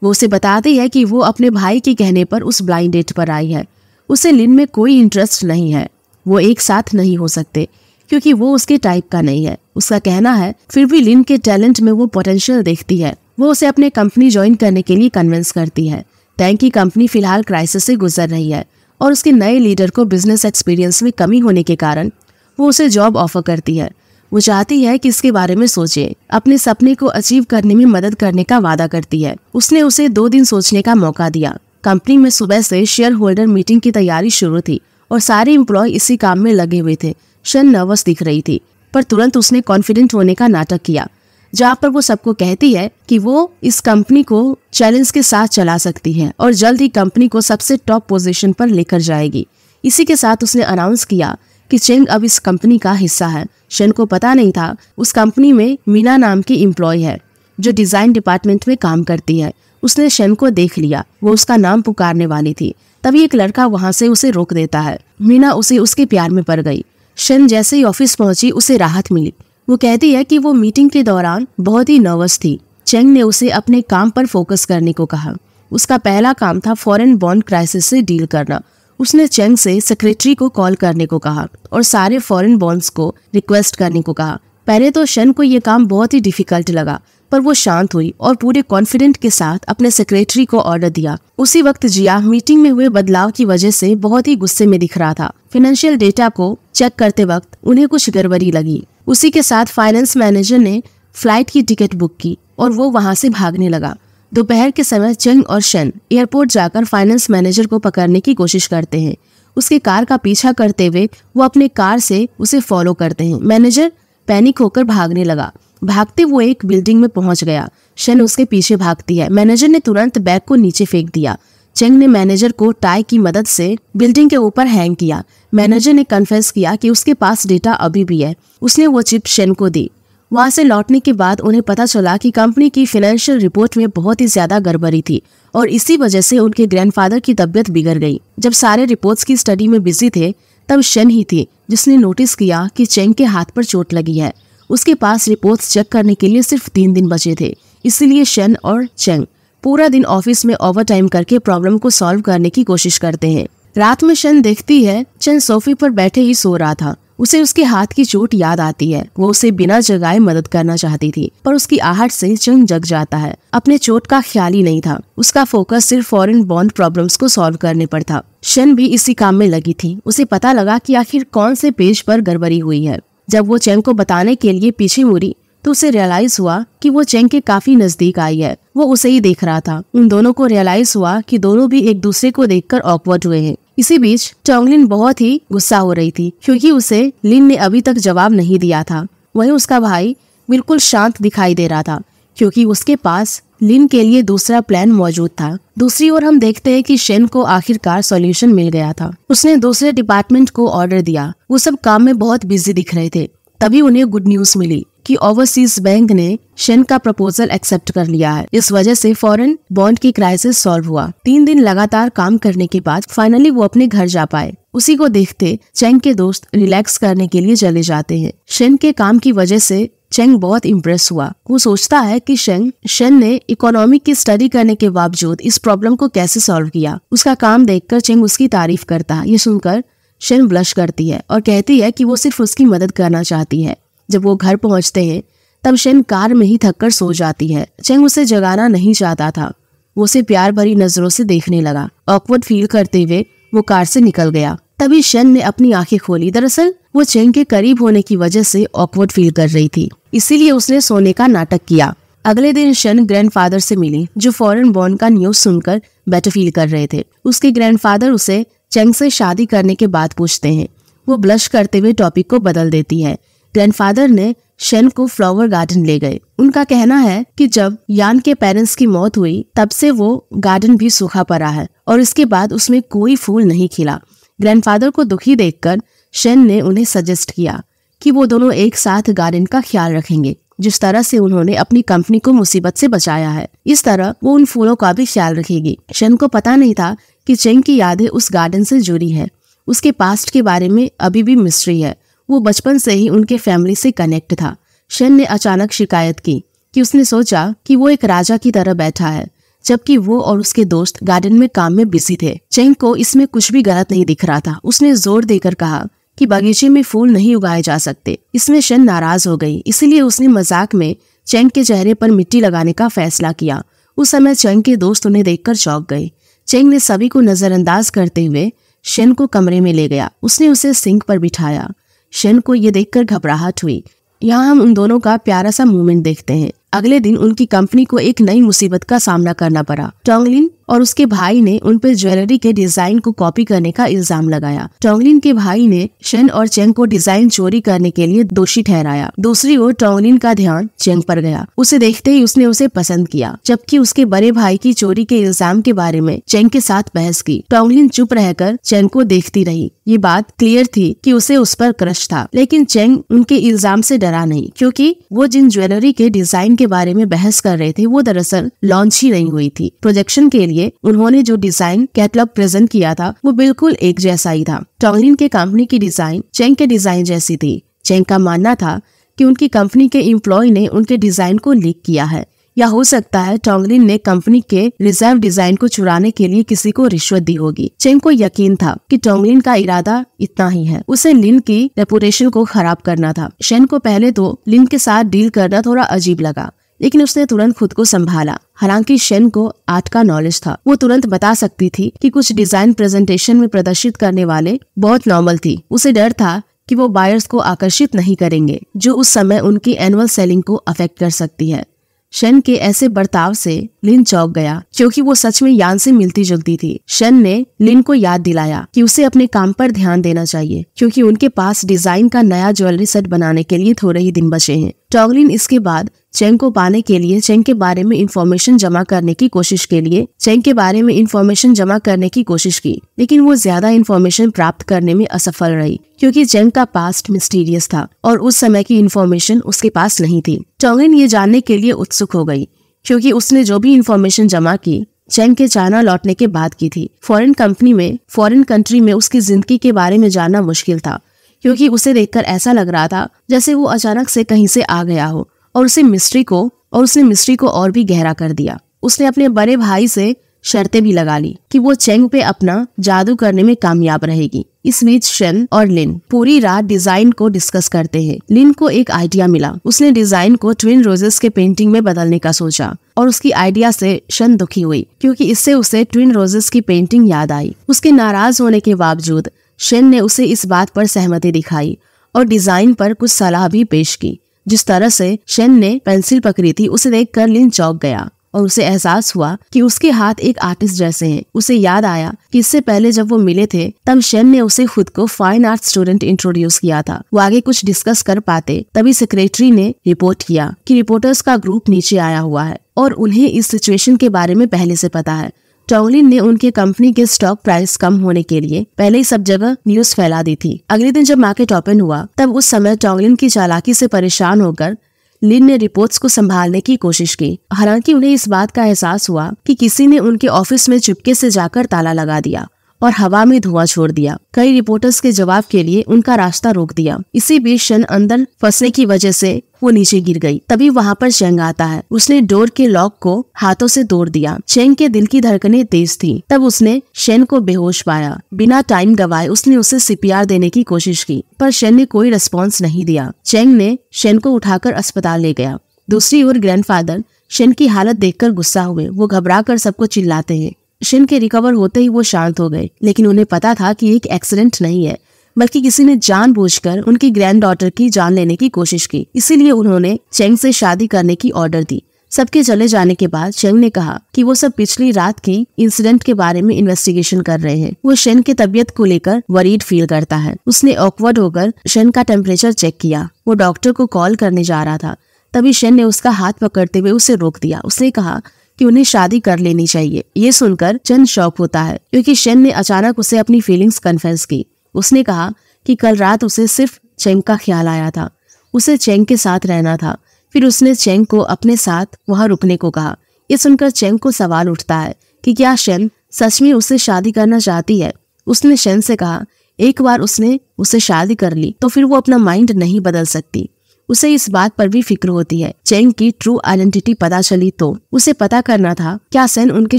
वो उसे बताती है कि वो अपने भाई के कहने पर उस ब्लाइंड डेट पर आई है। उसे लिन में कोई इंटरेस्ट नहीं है। वो एक साथ नहीं हो सकते, क्योंकि वो उसके टाइप का नहीं है। उसका कहना है, फिर भी लिन के टैलेंट में वो पोटेंशियल देखती है। वो उसे अपने कंपनी ज्वाइन करने के लिए कन्विंस करती है। टैंक की कंपनी फ़िलहाल क्राइसिस से गुजर रही है और उसके नए लीडर को बिज़नेस एक्सपीरियंस में कमी होने के कारण वो उसे जॉब ऑफ़र करती है। वो चाहती है कि इसके बारे में सोचे, अपने सपने को अचीव करने में मदद करने का वादा करती है। उसने उसे दो दिन सोचने का मौका दिया। कंपनी में सुबह से शेयर होल्डर मीटिंग की तैयारी शुरू थी और सारे इम्प्लॉय इसी काम में लगे हुए थे। शन नर्वस दिख रही थी। पर तुरंत उसने कॉन्फिडेंट होने का नाटक किया, जहाँ पर वो सबको कहती है कि वो इस कंपनी को चैलेंज के साथ चला सकती है और जल्द ही कंपनी को सबसे टॉप पोजीशन पर लेकर जाएगी। इसी के साथ उसने अनाउंस किया कि चेंग अब इस कंपनी का हिस्सा है। शेन को पता नहीं था उस कंपनी में मीना नाम की एम्प्लॉय है, जो डिज़ाइन डिपार्टमेंट में काम करती है। उसने शेन को देख लिया, वो उसका नाम पुकारने वाली थी। तभी एक लड़का वहाँ से उसे रोक देता है। मीना उसे उसके प्यार में पड़ गई। शन जैसे ही ऑफ़िस पहुँची, उसे राहत मिली। वो कहती है कि वो मीटिंग के दौरान बहुत ही नर्वस थी। चेंग ने उसे अपने काम पर फोकस करने को कहा। उसका पहला काम था फॉरेन बॉन्ड क्राइसिस से डील करना। उसने चेंग से सेक्रेटरी को कॉल करने को कहा और सारे फॉरेन बॉन्ड्स को रिक्वेस्ट करने को कहा। पहले तो शन को यह काम बहुत ही डिफ़िकल्ट लगा। पर वो शांत हुई और पूरे कॉन्फिडेंट के साथ अपने सेक्रेटरी को ऑर्डर दिया। उसी वक्त जिया मीटिंग में हुए बदलाव की वजह से बहुत ही गुस्से में दिख रहा था। फाइनेंशियल डेटा को चेक करते वक्त उन्हें कुछ गड़बड़ी लगी। उसी के साथ फाइनेंस मैनेजर ने फ़्लाइट की टिकट बुक की और वो वहाँ से भागने लगा। दोपहर के समय चंग और शन एयरपोर्ट जाकर फाइनेंस मैनेजर को पकड़ने की कोशिश करते हैं। उसके कार का पीछा करते हुए वो अपने कार से उसे फॉलो करते हैं। मैनेजर पैनिक होकर भागने लगा। भागते वो एक बिल्डिंग में पहुँच गया। शन उसके पीछे भागती है। मैनेजर ने तुरंत बैग को नीचे फेंक दिया। चेंग ने मैनेजर को टाई की मदद से बिल्डिंग के ऊपर हैंग किया। मैनेजर ने कन्फेस किया कि उसके पास डेटा अभी भी है। उसने वो चिप शेन को दी। वहाँ से लौटने के बाद उन्हें पता चला कि कंपनी की फाइनेंशियल रिपोर्ट में बहुत ही ज़्यादा गड़बड़ी थी और इसी वजह से उनके ग्रैंडफादर की तबीयत बिगड़ गई। जब सारे रिपोर्ट्स की स्टडी में बिज़ी थे, तब शन ही थी, जिसने नोटिस किया कि चेंग के हाथ पर चोट लगी है। उसके पास रिपोर्ट्स चेक करने के लिए सिर्फ़ तीन दिन बचे थे, इसलिए शन और चेंग पूरा दिन ऑफ़िस में ओवर टाइम करके प्रॉब्लम को सॉल्व करने की कोशिश करते हैं। रात में शन देखती है चंद सोफे पर बैठे ही सो रहा था। उसे उसके हाथ की चोट याद आती है। वो उसे बिना जगाए मदद करना चाहती थी, पर उसकी आहट से चंग जग जाता है। अपने चोट का ख्याल ही नहीं था। उसका फोकस सिर्फ़ फॉरेन बॉन्ड प्रॉब्लम्स को सॉल्व करने पर था। शन भी इसी काम में लगी थी। उसे पता लगा कि आखिर कौन से पेज पर गड़बड़ी हुई है। जब वो चेंग को बताने के लिए पीछे मुड़ी तो उसे रियलाइज़ हुआ कि वो चेंग के काफ़ी नज़दीक आई है। वो उसे ही देख रहा था। उन दोनों को रियलाइज़ हुआ कि दोनों भी एक दूसरे को देखकर ऑकवर्ड हुए हैं। इसी बीच टोंगलिन बहुत ही गुस्सा हो रही थी, क्योंकि उसे लिन ने अभी तक जवाब नहीं दिया था। वहीं उसका भाई बिल्कुल शांत दिखाई दे रहा था, क्योंकि उसके पास लिन के लिए दूसरा प्लान मौजूद था। दूसरी ओर हम देखते हैं कि शेन को आखिरकार सॉल्यूशन मिल गया था। उसने दूसरे डिपार्टमेंट को ऑर्डर दिया। वो सब काम में बहुत बिज़ी दिख रहे थे। तभी उन्हें गुड न्यूज़ मिली कि ओवरसीज बैंक ने शेन का प्रपोजल एक्सेप्ट कर लिया है। इस वजह से फॉरेन बॉन्ड की क्राइसिस सॉल्व हुआ। तीन दिन लगातार काम करने के बाद फाइनली वो अपने घर जा पाए। उसी को देखते चेंग के दोस्त रिलैक्स करने के लिए चले जाते हैं। शेन के काम की वजह से चेंग बहुत इम्प्रेस हुआ। वो सोचता है कि शेंग शेन ने इकोनॉमी की स्टडी करने के बावजूद इस प्रॉब्लम को कैसे सॉल्व किया? उसका काम देखकर चेंग उसकी तारीफ़ करता है। ये सुनकर शेन ब्लश करती है और कहती है कि वो सिर्फ़ उसकी मदद करना चाहती है। जब वो घर पहुँचते हैं, तब शेन कार में ही थककर सो जाती है। चेंग उसे जगाना नहीं चाहता था। वो उसे प्यार भरी नज़रों से देखने लगा। ऑकवर्ड फील करते हुए वो कार से निकल गया। तभी शन ने अपनी आँखें खोली। दरअसल, वो चेंग के करीब होने की वजह से ऑकवर्ड फील कर रही थी। इसीलिए उसने सोने का नाटक किया। अगले दिन शन ग्रैंडफादर से मिली, जो फॉरेन बॉन्ड का न्यूज़ सुनकर बेटर फील कर रहे थे। उसके ग्रैंडफादर उसे चेंग से शादी करने के बाद पूछते हैं। वो ब्लश करते हुए टॉपिक को बदल देती है। ग्रैंडफादर ने शेन को फ्लावर गार्डन ले गए। उनका कहना है कि जब यान के पेरेंट्स की मौत हुई, तब से वो गार्डन भी सूखा पड़ा है, और इसके बाद उसमें कोई फूल नहीं खिला। ग्रैंडफादर को दुखी देखकर शेन ने उन्हें सजेस्ट किया कि वो दोनों एक साथ गार्डन का ख्याल रखेंगे, जिस तरह से उन्होंने अपनी कंपनी को मुसीबत से बचाया है। इस तरह वो उन फूलों का भी ख्याल रखेगी। शेन को पता नहीं था कि चेंग की यादें उस गार्डन से जुड़ी है। उसके पास्ट के बारे में अभी भी मिस्ट्री है। वो बचपन से ही उनके फैमिली से कनेक्ट था। शन ने अचानक शिकायत की कि उसने सोचा कि वो एक राजा की तरह बैठा है। जबकि वो और उसके दोस्त गार्डन में काम में बिज़ी थे। चेंग को इसमें कुछ भी गलत नहीं दिख रहा था। उसने ज़ोर देकर कहा कि बगीचे में फूल नहीं उगाए जा सकते। इसमें शन नाराज़ हो गई। इसलिए उसने मज़ाक में चेंग के चेहरे पर मिट्टी लगाने का फैसला किया। उस समय चेंग के दोस्त उन्हें देखकर चौंक गए। चेंग ने सभी को नजरअंदाज करते हुए शन को कमरे में ले गया। उसने उसे सिंक पर बिठाया। शन को ये देखकर घबराहट हुई। यहाँ हम उन दोनों का प्यारा सा मूवमेंट देखते हैं। अगले दिन उनकी कंपनी को एक नई मुसीबत का सामना करना पड़ा। टोंगलिन और उसके भाई ने उन पर ज्वेलरी के डिज़ाइन को कॉपी करने का इल्ज़ाम लगाया। टोंगलिन के भाई ने शन और चेंग को डिज़ाइन चोरी करने के लिए दोषी ठहराया। दूसरी ओर टोंगलिन का ध्यान चेंग पर गया। उसे देखते ही उसने उसे पसंद किया, जबकि उसके बड़े भाई की चोरी के इल्ज़ाम के बारे में चेंग के साथ बहस की। टोंगलिन चुप रहकर चेंग को देखती रही। ये बात क्लियर थी कि उसे उस पर क्रश था, लेकिन चेंग उनके इल्ज़ाम से डरा नहीं, क्योंकि वो जिन ज्वेलरी के डिज़ाइन के बारे में बहस कर रहे थे, वो दरअसल लॉन्च ही नहीं हुई थी। प्रोजेक्शन के लिए लिए उन्होंने जो डिज़ाइन कैटलॉग प्रेजेंट किया था, वो बिल्कुल एक जैसा ही था। टोंगलिन के कंपनी की डिज़ाइन चेंग के डिज़ाइन जैसी थी। चेंग का मानना था कि उनकी कंपनी के एम्प्लॉय ने उनके डिज़ाइन को लीक किया है। या हो सकता है टोंगलिन ने कंपनी के रिज़र्व डिज़ाइन को चुराने के लिए किसी को रिश्वत दी होगी। चेंग को यकीन था कि टोंगलिन का इरादा इतना ही है। उसे लिन की रेपुटेशन को खराब करना था। शेन को पहले तो लिन के साथ डील करना थोड़ा अजीब लगा। लेकिन उसने तुरंत खुद को संभाला। हालाँकि शेन को आर्ट का नॉलेज था। वो तुरंत बता सकती थी कि कुछ डिज़ाइन प्रेजेंटेशन में प्रदर्शित करने वाले बहुत नॉर्मल थी। उसे डर था कि वो बायर्स को आकर्षित नहीं करेंगे, जो उस समय उनकी एनुअल सेलिंग को अफेक्ट कर सकती है। शन के ऐसे बर्ताव से लिन चौक गया, क्योंकि वो सच में यान से मिलती जुलती थी। शन ने लिन को याद दिलाया कि उसे अपने काम पर ध्यान देना चाहिए, क्योंकि उनके पास डिज़ाइन का नया ज्वेलरी सेट बनाने के लिए थोड़े ही दिन बचे हैं। टॉगलिन इसके बाद चेंग को पाने के लिए चेंग के बारे में इंफॉर्मेशन जमा करने की कोशिश के लिए चेंग के बारे में इंफॉर्मेशन जमा करने की कोशिश की, लेकिन वो ज़्यादा इंफॉर्मेशन प्राप्त करने में असफल रही, क्योंकि चेंग का पास्ट मिस्टीरियस था और उस समय की इंफॉर्मेशन उसके पास नहीं थी। टोंगलिन ये जानने के लिए उत्सुक हो गई, क्योंकि उसने जो भी इंफॉर्मेशन जमा की चेंग के चाइना लौटने के बाद की थी। फॉरेन कंपनी में फॉरेन कंट्री में उसकी ज़िंदगी के बारे में जानना मुश्किल था। क्योंकि उसे देखकर ऐसा लग रहा था जैसे वो अचानक से कहीं से आ गया हो और उसे मिस्ट्री को और उसने मिस्ट्री को और भी गहरा कर दिया। उसने अपने बड़े भाई से शर्तें भी लगा ली कि वो चेंग पे अपना जादू करने में कामयाब रहेगी। इस बीच शन और लिन पूरी रात डिज़ाइन को डिस्कस करते हैं। लिन को एक आइडिया मिला। उसने डिज़ाइन को ट्विन रोजेस के पेंटिंग में बदलने का सोचा और उसकी आइडिया से शन दुखी हुई, क्योंकि इससे उसे ट्विन रोजेस की पेंटिंग याद आई। उसके नाराज़ होने के बावजूद शन ने उसे इस बात पर सहमति दिखाई और डिज़ाइन पर कुछ सलाह भी पेश की, जिस तरह से शेन ने पेंसिल पकड़ी थी, उसे देखकर लिन चौक गया और उसे एहसास हुआ कि उसके हाथ एक आर्टिस्ट जैसे हैं। उसे याद आया कि इससे पहले जब वो मिले थे, तब शेन ने उसे खुद को फाइन आर्ट स्टूडेंट इंट्रोड्यूस किया था वो आगे कुछ डिस्कस कर पाते, तभी सेक्रेटरी ने रिपोर्ट किया कि रिपोर्टर्स का ग्रुप नीचे आया हुआ है और उन्हें इस सिचुएशन के बारे में पहले से पता है टोंगलिन ने उनके कंपनी के स्टॉक प्राइस कम होने के लिए पहले ही सब जगह न्यूज़ फैला दी थी। अगले दिन जब मार्केट ओपन हुआ, तब उस समय टोंगलिन की चालाकी से परेशान होकर लिन ने रिपोर्ट्स को संभालने की कोशिश की। हालाँकि उन्हें इस बात का एहसास हुआ कि किसी ने उनके ऑफ़िस में चुपके से जाकर ताला लगा दिया। और हवा में धुआँ छोड़ दिया। कई रिपोर्टर्स के जवाब के लिए उनका रास्ता रोक दिया। इसी बीच शन अंदर फंसने की वजह से वो नीचे गिर गई। तभी वहाँ पर चेंग आता है। उसने डोर के लॉक को हाथों से तोड़ दिया। चेंग के दिल की धड़कनें तेज थी। तब उसने शेन को बेहोश पाया। बिना टाइम गवाए उसने उसे सीपीआर देने की कोशिश की, पर शेन ने कोई रिस्पॉन्स नहीं दिया। चेंग ने शेन को उठाकर अस्पताल ले गया। दूसरी ओर ग्रैंडफादर शेन की हालत देखकर गुस्सा हुए। वो घबरा कर सबको चिल्लाते हैं। शिन के रिकवर होते ही वो शांत हो गए, लेकिन उन्हें पता था कि एक एक्सीडेंट नहीं है, बल्कि किसी ने जानबूझकर उनकी ग्रैंड डॉटर की जान लेने की कोशिश की। इसीलिए उन्होंने चेंग से शादी करने की ऑर्डर दी। सबके चले जाने के बाद चेंग ने कहा कि वो सब पिछली रात की इंसिडेंट के बारे में इन्वेस्टिगेशन कर रहे हैं। वो शेन की तबीयत को लेकर वरीड फील करता है। उसने ऑकवर्ड होकर शेन का टेम्परेचर चेक किया। वो डॉक्टर को कॉल करने जा रहा था। तभी शेन ने उसका हाथ पकड़ते हुए उसे रोक दिया। उसने कहा कि उन्हें शादी कर लेनी चाहिए। ये सुनकर चंद शौक होता है, क्योंकि शेन ने अचानक उसे अपनी फीलिंग्स कन्फेस की। उसने कहा कि कल रात उसे सिर्फ़ चेंग का ख्याल आया था। उसे चेंग के साथ रहना था। फिर उसने चेंग को अपने साथ वहाँ रुकने को कहा। ये सुनकर चेंग को सवाल उठता है कि क्या शेन सच में उससे शादी करना चाहती है? उसने शेन से कहा, एक बार उसने उसे शादी कर ली तो फिर वो अपना माइंड नहीं बदल सकती। उसे इस बात पर भी फ़िक्र होती है। चेंग की ट्रू आइडेंटिटी पता चली तो उसे पता करना था, क्या सेन उनकी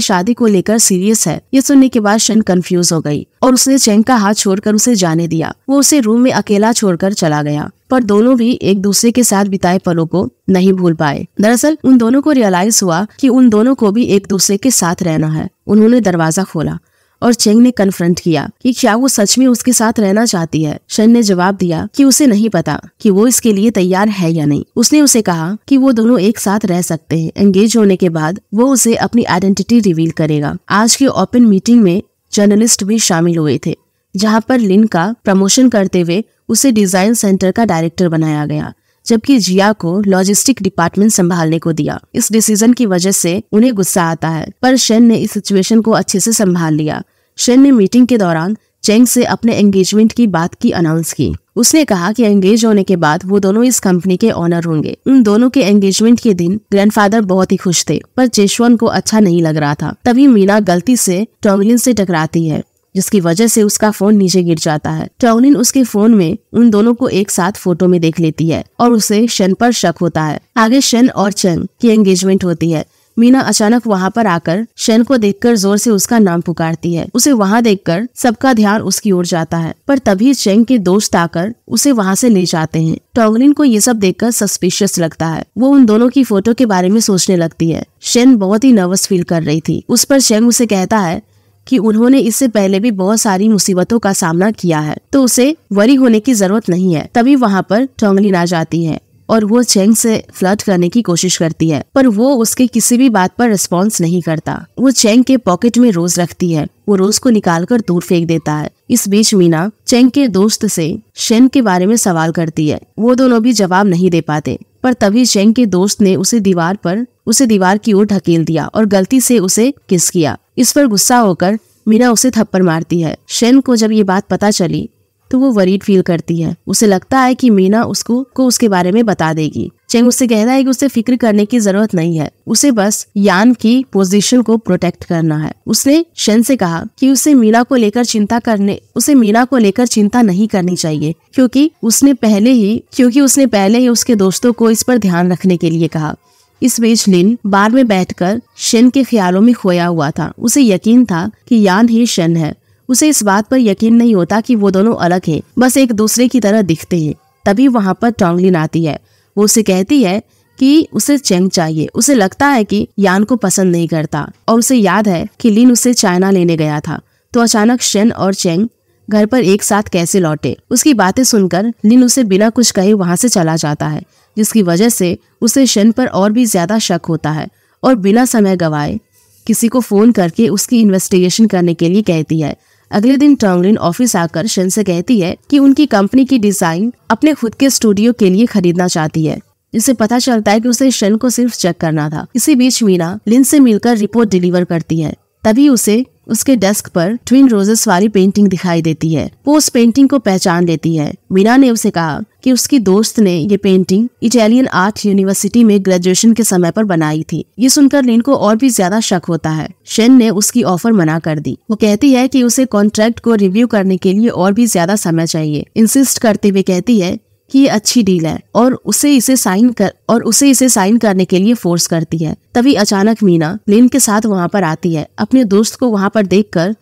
शादी को लेकर सीरियस है। ये सुनने के बाद शन कंफ्यूज हो गई और उसने चेंग का हाथ छोड़कर उसे जाने दिया। वो उसे रूम में अकेला छोड़कर चला गया। पर दोनों भी एक दूसरे के साथ बिताए पलों को नहीं भूल पाए। दरअसल उन दोनों को रियलाइज़ हुआ कि उन दोनों को भी एक दूसरे के साथ रहना है। उन्होंने दरवाज़ा खोला। और चेंग ने कन्फ्रंट किया कि क्या वो सच में उसके साथ रहना चाहती है। शन ने जवाब दिया कि उसे नहीं पता कि वो इसके लिए तैयार है या नहीं। उसने उसे कहा कि वो दोनों एक साथ रह सकते हैं। एंगेज होने के बाद वो उसे अपनी आइडेंटिटी रिवील करेगा। आज की ओपन मीटिंग में जर्नलिस्ट भी शामिल हुए थे, जहाँ पर लिन का प्रमोशन करते हुए उसे डिज़ाइन सेंटर का डायरेक्टर बनाया गया, जबकि जिया को लॉजिस्टिक डिपार्टमेंट संभालने को दिया। इस डिसीज़न की वजह से उन्हें गुस्सा आता है, पर शेन ने इस सिचुएशन को अच्छे से संभाल लिया। शेन ने मीटिंग के दौरान चेंग से अपने एंगेजमेंट की बात की अनाउंस की। उसने कहा कि एंगेज होने के बाद वो दोनों इस कंपनी के ऑनर होंगे। उन दोनों के एंगेजमेंट के दिन ग्रैंडफादर बहुत ही खुश थे, पर चेशवन को अच्छा नहीं लग रहा था। तभी मीना गलती से टोंगलिन से टकराती है, जिसकी वजह से उसका फ़ोन नीचे गिर जाता है। टोंगलिन उसके फ़ोन में उन दोनों को एक साथ फ़ोटो में देख लेती है और उसे शन पर शक होता है। आगे शन और चंग की एंगेजमेंट होती है। मीना अचानक वहाँ पर आकर शैन को देखकर ज़ोर से उसका नाम पुकारती है। उसे वहाँ देखकर सबका ध्यान उसकी ओर जाता है, पर तभी चेंग के दोस्त आकर उसे वहाँ से ले जाते हैं। टोंगलिन को ये सब देखकर सस्पिशियस लगता है। वो उन दोनों की फ़ोटो के बारे में सोचने लगती है। शेन बहुत ही नर्वस फील कर रही थी। उस पर शेंग उसे कहता है कि उन्होंने इससे पहले भी बहुत सारी मुसीबतों का सामना किया है तो उसे वरी होने की ज़रूरत नहीं है। तभी वहाँ पर टोंगलिन आ जाती है। और वो चेंग से फ्लर्ट करने की कोशिश करती है, पर वो उसके किसी भी बात पर रिस्पॉन्स नहीं करता। वो चेंग के पॉकेट में रोज रखती है। वो रोज को निकाल कर दूर फेंक देता है। इस बीच मीना चेंग के दोस्त से शेन के बारे में सवाल करती है। वो दोनों भी जवाब नहीं दे पाते, पर तभी चेंग के दोस्त ने उसे दीवार पर, उसे दीवार की ओर ढकेल दिया और गलती से उसे किस किया। इस पर गुस्सा होकर मीना उसे थप्पड़ मारती है। शेन को जब ये बात पता चली तो वो वरीड फील करती है। उसे लगता है कि मीना उसको, को उसके बारे में बता देगी। चेंग उससे कहता है कि उसे फ़िक्र करने की ज़रूरत नहीं है। उसे बस यान की पोजीशन को प्रोटेक्ट करना है। उसने शेन से कहा कि उसे मीना को लेकर चिंता करने, उसे मीना को लेकर चिंता नहीं करनी चाहिए, क्योंकि उसने पहले ही, क्योंकि उसने पहले ही उसके दोस्तों को इस पर ध्यान रखने के लिए कहा। इस बीच लिन बार में बैठकर शेन के ख्यालों में खोया हुआ था। उसे यकीन था कि यान ही शेन है। उसे इस बात पर यकीन नहीं होता कि वो दोनों अलग हैं, बस एक दूसरे की तरह दिखते हैं। तभी वहाँ पर टोंगलिन आती है। वो उसे कहती है कि उसे चेंग चाहिए। उसे लगता है कि यान को पसंद नहीं करता और उसे याद है कि लिन उसे चाइना लेने गया था। तो अचानक शेन और चेंग घर पर एक साथ कैसे लौटे? उसकी बातें सुनकर लिन उसे बिना कुछ कहे वहाँ से चला जाता है, जिसकी वजह से उसे शन पर और भी ज़्यादा शक होता है और बिना समय गवाए किसी को फ़ोन करके उसकी इन्वेस्टिगेशन करने के लिए कहती है। अगले दिन टोंगलिन ऑफ़िस आकर शन से कहती है कि उनकी कंपनी की डिज़ाइन अपने खुद के स्टूडियो के लिए खरीदना चाहती है। जिससे पता चलता है कि उसे शन को सिर्फ़ चेक करना था। इसी बीच मीना लिन से मिलकर रिपोर्ट डिलीवर करती है। तभी उसे उसके डेस्क पर ट्विन रोजेस वाली पेंटिंग दिखाई देती है। वो उस पेंटिंग को पहचान लेती है। मीना ने उसे कहा कि उसकी दोस्त ने ये पेंटिंग इटालियन आर्ट यूनिवर्सिटी में ग्रेजुएशन के समय पर बनाई थी। ये सुनकर लिन को और भी ज़्यादा शक होता है। शेन ने उसकी ऑफ़र मना कर दी। वो कहती है कि उसे कॉन्ट्रैक्ट को रिव्यू करने के लिए और भी ज़्यादा समय चाहिए। इंसिस्ट करते हुए कहती है कि ये अच्छी डील है और उसे इसे साइन कर, और उसे इसे साइन करने के लिए फोर्स करती है। तभी अचानक मीना लिन के साथ वहाँ पर आती है। अपने दोस्त को वहाँ पर देखकर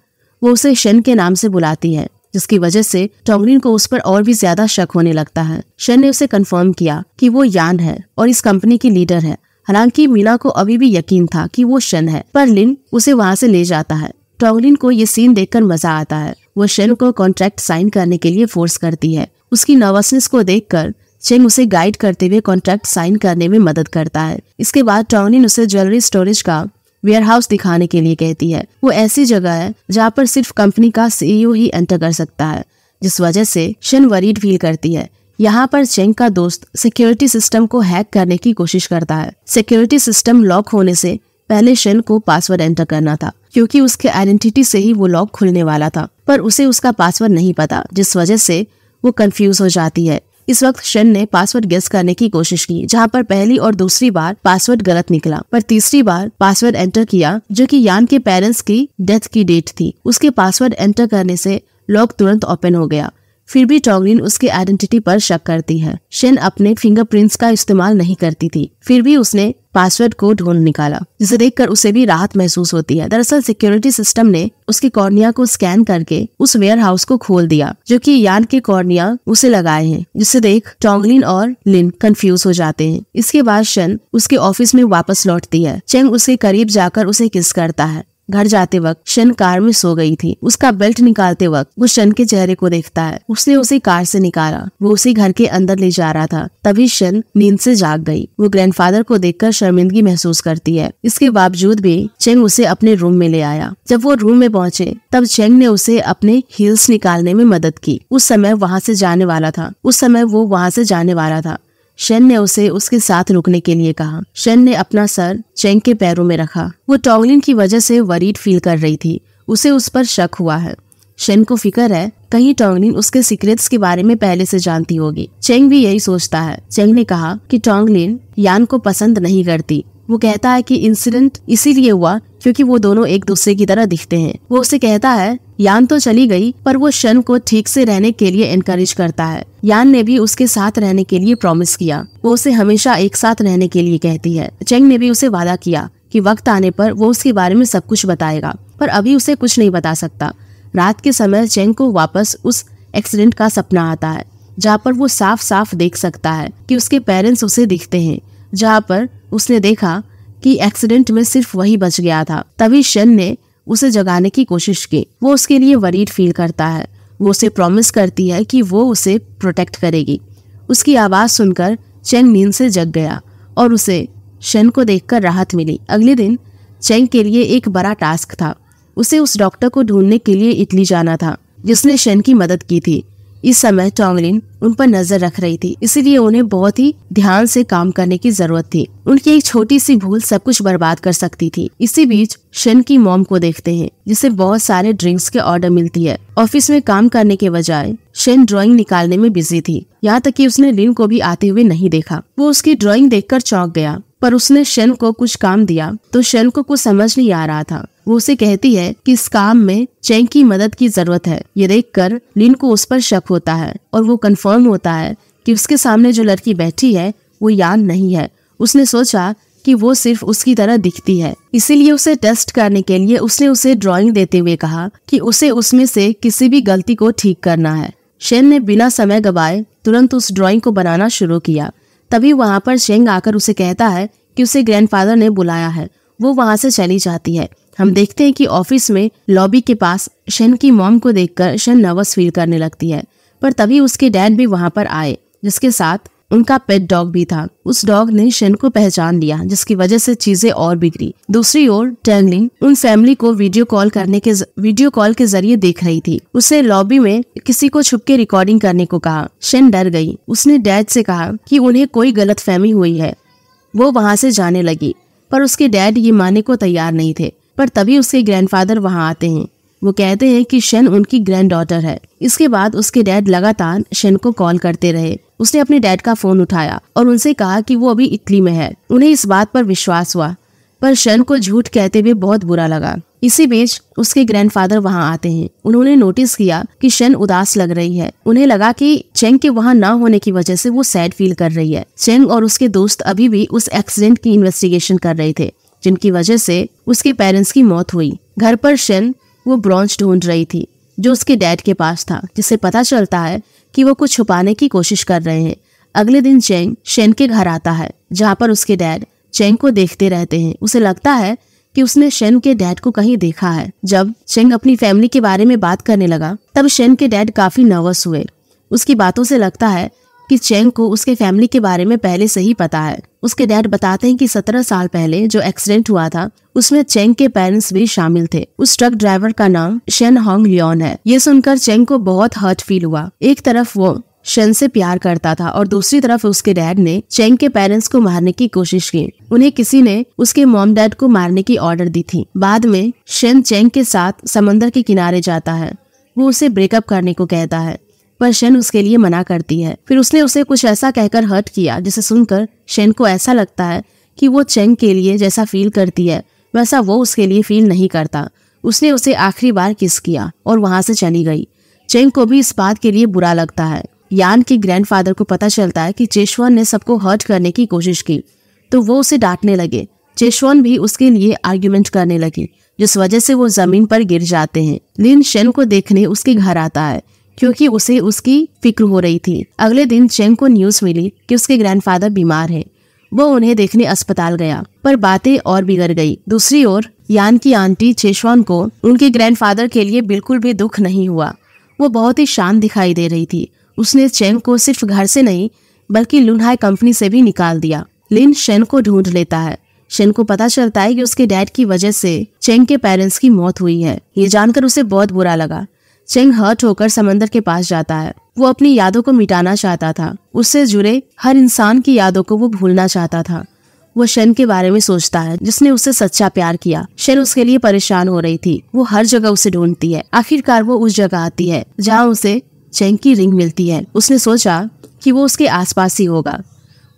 वो उसे शन के नाम से बुलाती है, जिसकी वजह से टोंगलिन को उस पर और भी ज़्यादा शक होने लगता है। शन ने उसे कंफर्म किया कि वो यान है और इस कंपनी की लीडर है। हालाँकि मीना को अभी भी यकीन था कि वो शन है, पर लिन उसे वहाँ से ले जाता है। टोंगलिन को ये सीन देखकर मज़ा आता है। वो शन को कॉन्ट्रैक्ट साइन करने के लिए फोर्स करती है। उसकी नर्वसनेस को देखकर चेंग उसे गाइड करते हुए कॉन्ट्रैक्ट साइन करने में मदद करता है। इसके बाद टॉनिन उसे ज्वेलरी स्टोरेज का वेयर हाउस दिखाने के लिए कहती है। वो ऐसी जगह है जहाँ पर सिर्फ़ कंपनी का सीईओ ही एंटर कर सकता है, जिस वजह से शन वरीड फील करती है। यहाँ पर चेंग का दोस्त सिक्योरिटी सिस्टम को हैक करने की कोशिश करता है। सिक्योरिटी सिस्टम लॉक होने से पहले शन को पासवर्ड एंटर करना था, क्योंकि उसके आइडेंटिटी से ही वो लॉक खुलने वाला था, पर उसे उसका पासवर्ड नहीं पता, जिस वजह से वो कंफ्यूज हो जाती है। इस वक्त शन ने पासवर्ड गेस करने की कोशिश की, जहाँ पर पहली और दूसरी बार पासवर्ड गलत निकला। पर तीसरी बार पासवर्ड एंटर किया, जो कि यान के पेरेंट्स की डेथ की डेट थी। उसके पासवर्ड एंटर करने से लॉक तुरंत ओपन हो गया। फिर भी टॉगलिन उसकी आइडेंटिटी पर शक करती है। शेन अपने फिंगरप्रिंट्स का इस्तेमाल नहीं करती थी। फिर भी उसने पासवर्ड को ढूंढ निकाला। जिसे देखकर उसे भी राहत महसूस होती है। दरअसल सिक्योरिटी सिस्टम ने उसके कॉर्निया को स्कैन करके उस वेयर हाउस को खोल दिया, जो कि यान के कॉर्निया उसे लगाए हैं जिसे देख टोंगलिन और लिन कंफ्यूज हो जाते हैं। इसके बाद शन उसके ऑफ़िस में वापस लौटती है। चेंग उसके करीब जाकर उसे किस करता है। घर जाते वक्त शन कार में सो गई थी। उसका बेल्ट निकालते वक्त वो शन के चेहरे को देखता है। उसने उसे कार से निकाला। वो उसे घर के अंदर ले जा रहा था। तभी शन नींद से जाग गई। वो ग्रैंडफादर को देखकर शर्मिंदगी महसूस करती है। इसके बावजूद भी चेंग उसे अपने रूम में ले आया। जब वो रूम में पहुँचे, तब चेंग ने उसे अपने हील्स निकालने में मदद की। उस समय वहाँ से जाने वाला था। उस समय वो वहाँ से जाने वाला था। शेन ने उसे उसके साथ रुकने के लिए कहा। शेन ने अपना सर चेंग के पैरों में रखा। वो टोंगलिन की वजह से वरीड फील कर रही थी। उसे उस पर शक हुआ है। शेन को फ़िक्र है, कहीं टोंगलिन उसके सीक्रेट्स के बारे में पहले से जानती होगी। चेंग भी यही सोचता है। चेंग ने कहा कि टोंगलिन यान को पसंद नहीं करती। वो कहता है कि इंसिडेंट इसीलिए हुआ क्योंकि वो दोनों एक दूसरे की तरह दिखते हैं। वो उसे कहता है, यान तो चली गई, पर वो शन को ठीक से रहने के लिए इनकरेज करता है। यान ने भी उसके साथ रहने के लिए प्रॉमिस किया। वो उसे हमेशा एक साथ रहने के लिए कहती है। चेंग ने भी उसे वादा किया कि वक्त आने पर वो उसके बारे में सब कुछ बताएगा, पर अभी उसे कुछ नहीं बता सकता। रात के समय चेंग को वापस उस एक्सीडेंट का सपना आता है, जहाँ पर वो साफ़ साफ़ देख सकता है कि उसके पेरेंट्स उसे दिखते हैं। जहाँ पर उसने देखा कि एक्सीडेंट में सिर्फ़ वही बच गया था। तभी शन ने उसे जगाने की कोशिश की। वो उसके लिए वरीड फील करता है। वो उसे प्रॉमिस करती है कि वो उसे प्रोटेक्ट करेगी। उसकी आवाज़ सुनकर चेंग नींद से जग गया और उसे शन को देखकर राहत मिली। अगले दिन चेंग के लिए एक बड़ा टास्क था। उसे उस डॉक्टर को ढूँढने के लिए इटली जाना था, जिसने शन की मदद की थी। इस समय टोंगलिन उन पर नज़र रख रही थी, इसीलिए उन्हें बहुत ही ध्यान से काम करने की ज़रूरत थी। उनकी एक छोटी सी भूल सब कुछ बर्बाद कर सकती थी। इसी बीच शन की मॉम को देखते हैं, जिसे बहुत सारे ड्रिंक्स के ऑर्डर मिलती है। ऑफ़िस में काम करने के बजाय शन ड्राइंग निकालने में बिज़ी थी। यहाँ तक कि उसने लिन को भी आते हुए नहीं देखा। वो उसकी ड्राइंग देखकर चौंक गया, पर उसने शन को कुछ काम दिया तो शन को कुछ समझ नहीं आ रहा था। वो उसे कहती है कि इस काम में चैंग की मदद की ज़रूरत है। ये देखकर लिन को उस पर शक होता है और वो कंफर्म होता है कि उसके सामने जो लड़की बैठी है, वो यान नहीं है। उसने सोचा कि वो सिर्फ़ उसकी तरह दिखती है। इसीलिए उसे टेस्ट करने के लिए उसने उसे ड्राइंग देते हुए कहा कि उसे उसमें से किसी भी गलती को ठीक करना है। शेन ने बिना समय गवाए तुरंत उस ड्राइंग को बनाना शुरू किया। तभी वहाँ पर शेंग आकर उसे कहता है कि उसे ग्रैंडफादर ने बुलाया है। वो वहाँ से चली जाती है। हम देखते हैं कि ऑफ़िस में लॉबी के पास शन की मॉम को देखकर शन नर्वस फील करने लगती है, पर तभी उसके डैड भी वहाँ पर आए, जिसके साथ उनका पेट डॉग भी था। उस डॉग ने शन को पहचान लिया, जिसकी वजह से चीज़ें और बिगड़ी। दूसरी ओर, टेंगलिंग उन फैमिली को वीडियो कॉल करने के वीडियो कॉल के ज़रिए देख रही थी। उसने लॉबी में किसी को छुप के रिकॉर्डिंग करने को कहा। शन डर गई। उसने डैड से कहा कि उन्हें कोई गलत फहमी हुई है। वो वहाँ से जाने लगी, पर उसके डैड ये मानने को तैयार नहीं थे। पर तभी उसके ग्रैंडफादर वहाँ आते हैं। वो कहते हैं कि शन उनकी ग्रैंड डॉटर है। इसके बाद उसके डैड लगातार शन को कॉल करते रहे। उसने अपने डैड का फ़ोन उठाया और उनसे कहा कि वो अभी इटली में है। उन्हें इस बात पर विश्वास हुआ, पर शन को झूठ कहते हुए बहुत बुरा लगा। इसी बीच उसके ग्रैंडफादर वहाँ आते हैं। उन्होंने नोटिस किया कि शन उदास लग रही है। उन्हें लगा कि चेंग के वहाँ न होने की वजह से वो सैड फील कर रही है। चेंग और उसके दोस्त अभी भी उस एक्सीडेंट की इन्वेस्टिगेशन कर रहे थे। जिनकी वजह से उसके पेरेंट्स की मौत हुई। घर पर शन वो ब्रॉन्च ढूंढ रही थी, जो उसके डैड के पास था, जिससे पता चलता है कि वो कुछ छुपाने की कोशिश कर रहे हैं। अगले दिन चेंग शेन के घर आता है, जहाँ पर उसके डैड चेंग को देखते रहते हैं। उसे लगता है कि उसने शेन के डैड को कहीं देखा है। जब चेंग अपनी फैमिली के बारे में बात करने लगा, तब शेन के डैड काफ़ी नर्वस हुए। उसकी बातों से लगता है कि चेंग को उसके फैमिली के बारे में पहले से ही पता है। उसके डैड बताते हैं कि सत्रह साल पहले जो एक्सीडेंट हुआ था, उसमें चेंग के पेरेंट्स भी शामिल थे। उस ट्रक ड्राइवर का नाम शेन होंग लियोन है। ये सुनकर चेंग को बहुत हर्ट फील हुआ। एक तरफ़ वो शन से प्यार करता था और दूसरी तरफ़ उसके डैड ने चेंग के पेरेंट्स को मारने की कोशिश की। उन्हें किसी ने उसके मॉम डैड को मारने की ऑर्डर दी थी। बाद में शन चेंग के साथ समंदर के किनारे जाता है। वो उसे ब्रेकअप करने को कहता है। पर शेन उसके लिए मना करती है। फिर उसने उसे कुछ ऐसा कहकर हर्ट किया, जिसे सुनकर शेन को ऐसा लगता है कि वो चेंग के लिए जैसा फील करती है, वैसा वो उसके लिए फील नहीं करता। उसने उसे आखिरी बार किस किया और वहाँ से चली गई। चेंग को भी इस बात के लिए बुरा लगता है। यान के ग्रैंडफादर को पता चलता है कि चेशवन ने सबको हर्ट करने की कोशिश की तो वो उसे डांटने लगे। चेशवन भी उसके लिए आर्ग्यूमेंट करने लगी, जिस वजह से वो ज़मीन पर गिर जाते हैं। लिन शेन को देखने उसके घर आता है। क्योंकि उसे उसकी फ़िक्र हो रही थी। अगले दिन चेंग को न्यूज़ मिली कि उसके ग्रैंडफादर बीमार है। वो उन्हें देखने अस्पताल गया, पर बातें और बिगड़ गई। दूसरी ओर, यान की आंटी चेशवान को उनके ग्रैंडफादर के लिए बिल्कुल भी दुख नहीं हुआ। वो बहुत ही शांत दिखाई दे रही थी। उसने चेंग को सिर्फ़ घर से नहीं, बल्कि लुनहाई कंपनी से भी निकाल दिया। लिन शेन को ढूंढ लेता है। शेन को पता चलता है कि उसके डैड की वजह से चेंग के पेरेंट्स की मौत हुई है। ये जानकर उसे बहुत बुरा लगा। चेंग हर्ट होकर समंदर के पास जाता है। वो अपनी यादों को मिटाना चाहता था। उससे जुड़े हर इंसान की यादों को वो भूलना चाहता था। वो शन के बारे में सोचता है, जिसने उससे सच्चा प्यार किया। शन उसके लिए परेशान हो रही थी। वो हर जगह उसे ढूंढती है। आखिरकार वो उस जगह आती है, जहाँ उसे चेंग की रिंग मिलती है। उसने सोचा कि वो उसके आसपास ही होगा।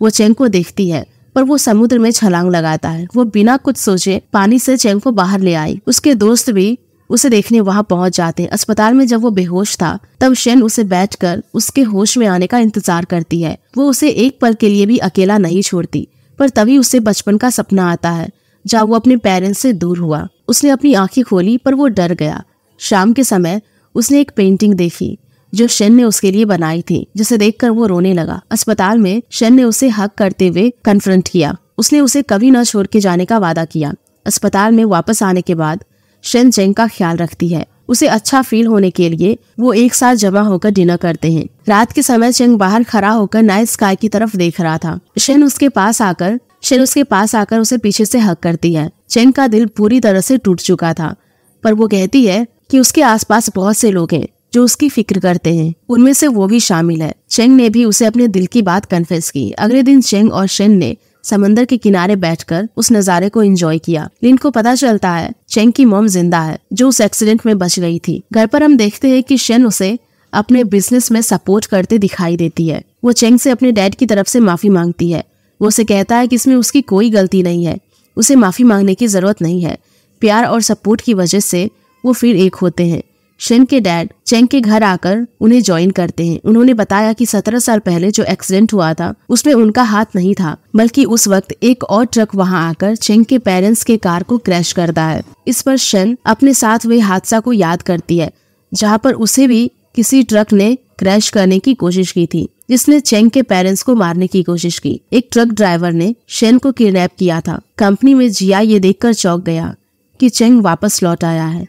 वो चेंग को देखती है, पर वो समुद्र में छलांग लगाता है। वो बिना कुछ सोचे पानी से चेंग को बाहर ले आई। उसके दोस्त भी उसे देखने वहाँ पहुँच जाते। अस्पताल में जब वो बेहोश था, तब शेन उसे बैठकर उसके होश में आने का इंतज़ार करती है। वो उसे एक पल के लिए भी अकेला नहीं छोड़ती, पर तभी उसे बचपन का सपना आता है जहाँ वो अपने पेरेंट्स से दूर हुआ। उसने अपनी आँखें खोली, पर वो डर गया। शाम के समय उसने एक पेंटिंग देखी, जो शेन ने उसके लिए बनाई थी, जिसे देखकर वो रोने लगा। अस्पताल में शेन ने उसे हक करते हुए कन्फ्रंट किया। उसने उसे कभी न छोड़ के जाने का वादा किया। अस्पताल में वापस आने के बाद शेन चेंग का ख्याल रखती है। उसे अच्छा फील होने के लिए वो एक साथ जमा होकर डिनर करते हैं। रात के समय चेंग बाहर खड़ा होकर नाइट स्काई की तरफ़ देख रहा था। शेन उसके पास आकर, शेन उसके पास आकर उसे पीछे से हक करती है। चेंग का दिल पूरी तरह से टूट चुका था। पर वो कहती है कि उसके आसपास बहुत से लोग हैं जो उसकी फ़िक्र करते हैं। उनमें से वो भी शामिल है। चेंग ने भी उसे अपने दिल की बात कन्फेस की। अगले दिन चेंग और शेन ने समंदर के किनारे बैठकर उस नज़ारे को एंजॉय किया। लिन को पता चलता है, चेंग की मोम ज़िंदा है, जो उस एक्सीडेंट में बच गई थी। घर पर हम देखते हैं कि शेन उसे अपने बिज़नेस में सपोर्ट करते दिखाई देती है। वो चेंग से अपने डैड की तरफ़ से माफ़ी मांगती है। वो उसे कहता है कि इसमें उसकी कोई गलती नहीं है। उसे माफ़ी मांगने की ज़रूरत नहीं है। प्यार और सपोर्ट की वजह से वो फिर एक होते हैं। शेन के डैड, चेंग के घर आकर उन्हें ज्वाइन करते हैं। उन्होंने बताया कि सत्रह साल पहले जो एक्सीडेंट हुआ था, उसमें उनका हाथ नहीं था, बल्कि उस वक्त एक और ट्रक वहाँ आकर चेंग के पेरेंट्स के कार को क्रैश करता है। इस पर शेन अपने साथ हुए हादसा को याद करती है, जहाँ पर उसे भी किसी ट्रक ने क्रैश करने की कोशिश की थी, जिसने चेंग के पेरेंट्स को मारने की कोशिश की। एक ट्रक ड्राइवर ने शेन को किडनैप किया था। कंपनी में जिया ये देखकर चौंक गया कि चेंग वापस लौट आया है।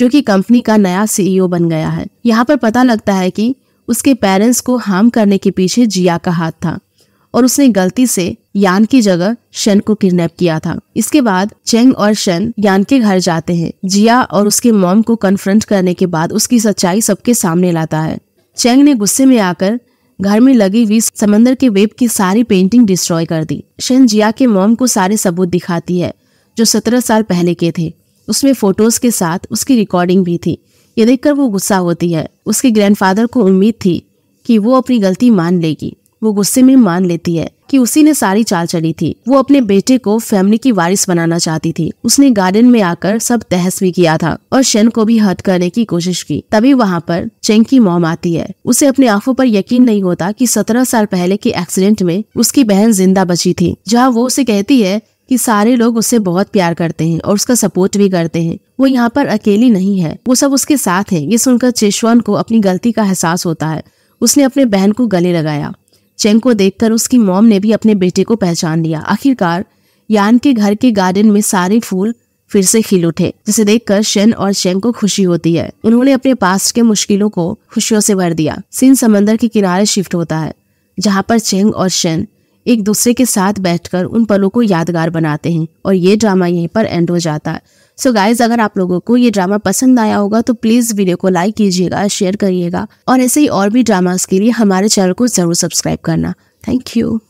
जो कि कंपनी का नया सीईओ बन गया है। यहाँ पर पता लगता है कि उसके पेरेंट्स को हार्म करने के पीछे जिया का हाथ था और उसने गलती से यान की जगह शन को किडनैप किया था। इसके बाद चेंग और शन यान के घर जाते हैं। जिया और उसके मॉम को कन्फ्रंट करने के बाद उसकी सच्चाई सबके सामने लाता है। चेंग ने गुस्से में आकर घर में लगी हुई समंदर के वेब की सारी पेंटिंग डिस्ट्रॉय कर दी। शन जिया के मॉम को सारे सबूत दिखाती है, जो सत्रह साल पहले के थे। उसमें फ़ोटोज़ के साथ उसकी रिकॉर्डिंग भी थी। ये देखकर वो गुस्सा होती है। उसके ग्रैंडफादर को उम्मीद थी कि वो अपनी गलती मान लेगी। वो गुस्से में मान लेती है कि उसी ने सारी चाल चली थी। वो अपने बेटे को फैमिली की वारिस बनाना चाहती थी। उसने गार्डन में आकर सब तहस भी किया था और शन को भी हट करने की कोशिश की। तभी वहाँ पर चेंग की मोम आती है। उसे अपनी आँखों पर यकीन नहीं होता कि सत्रह साल पहले के एक्सीडेंट में उसकी बहन ज़िंदा बची थी, जहाँ वो उसे कहती है कि सारे लोग उससे बहुत प्यार करते हैं और उसका सपोर्ट भी करते हैं। वो यहाँ पर अकेली नहीं है। वो सब उसके साथ है। ये सुनकर चेशवान को अपनी गलती का एहसास होता है। उसने अपने बहन को गले लगाया। चेंग को देखकर उसकी मॉम ने भी अपने बेटे को पहचान लिया। आखिरकार यान के घर के गार्डन में सारे फूल फिर से खिल उठे, जिसे देखकर शेन और चेंग को खुशी होती है। उन्होंने अपने पास के मुश्किलों को खुशियों से भर दिया। सिंह समंदर के किनारे शिफ्ट होता है, जहाँ पर चेंग और शेन एक दूसरे के साथ बैठकर उन पलों को यादगार बनाते हैं और ये ड्रामा यहीं पर एंड हो जाता है। सो so गाइज़ अगर आप लोगों को ये ड्रामा पसंद आया होगा तो प्लीज़ वीडियो को लाइक कीजिएगा शेयर करिएगा और ऐसे ही और भी ड्रामास के लिए हमारे चैनल को ज़रूर सब्सक्राइब करना। Thank you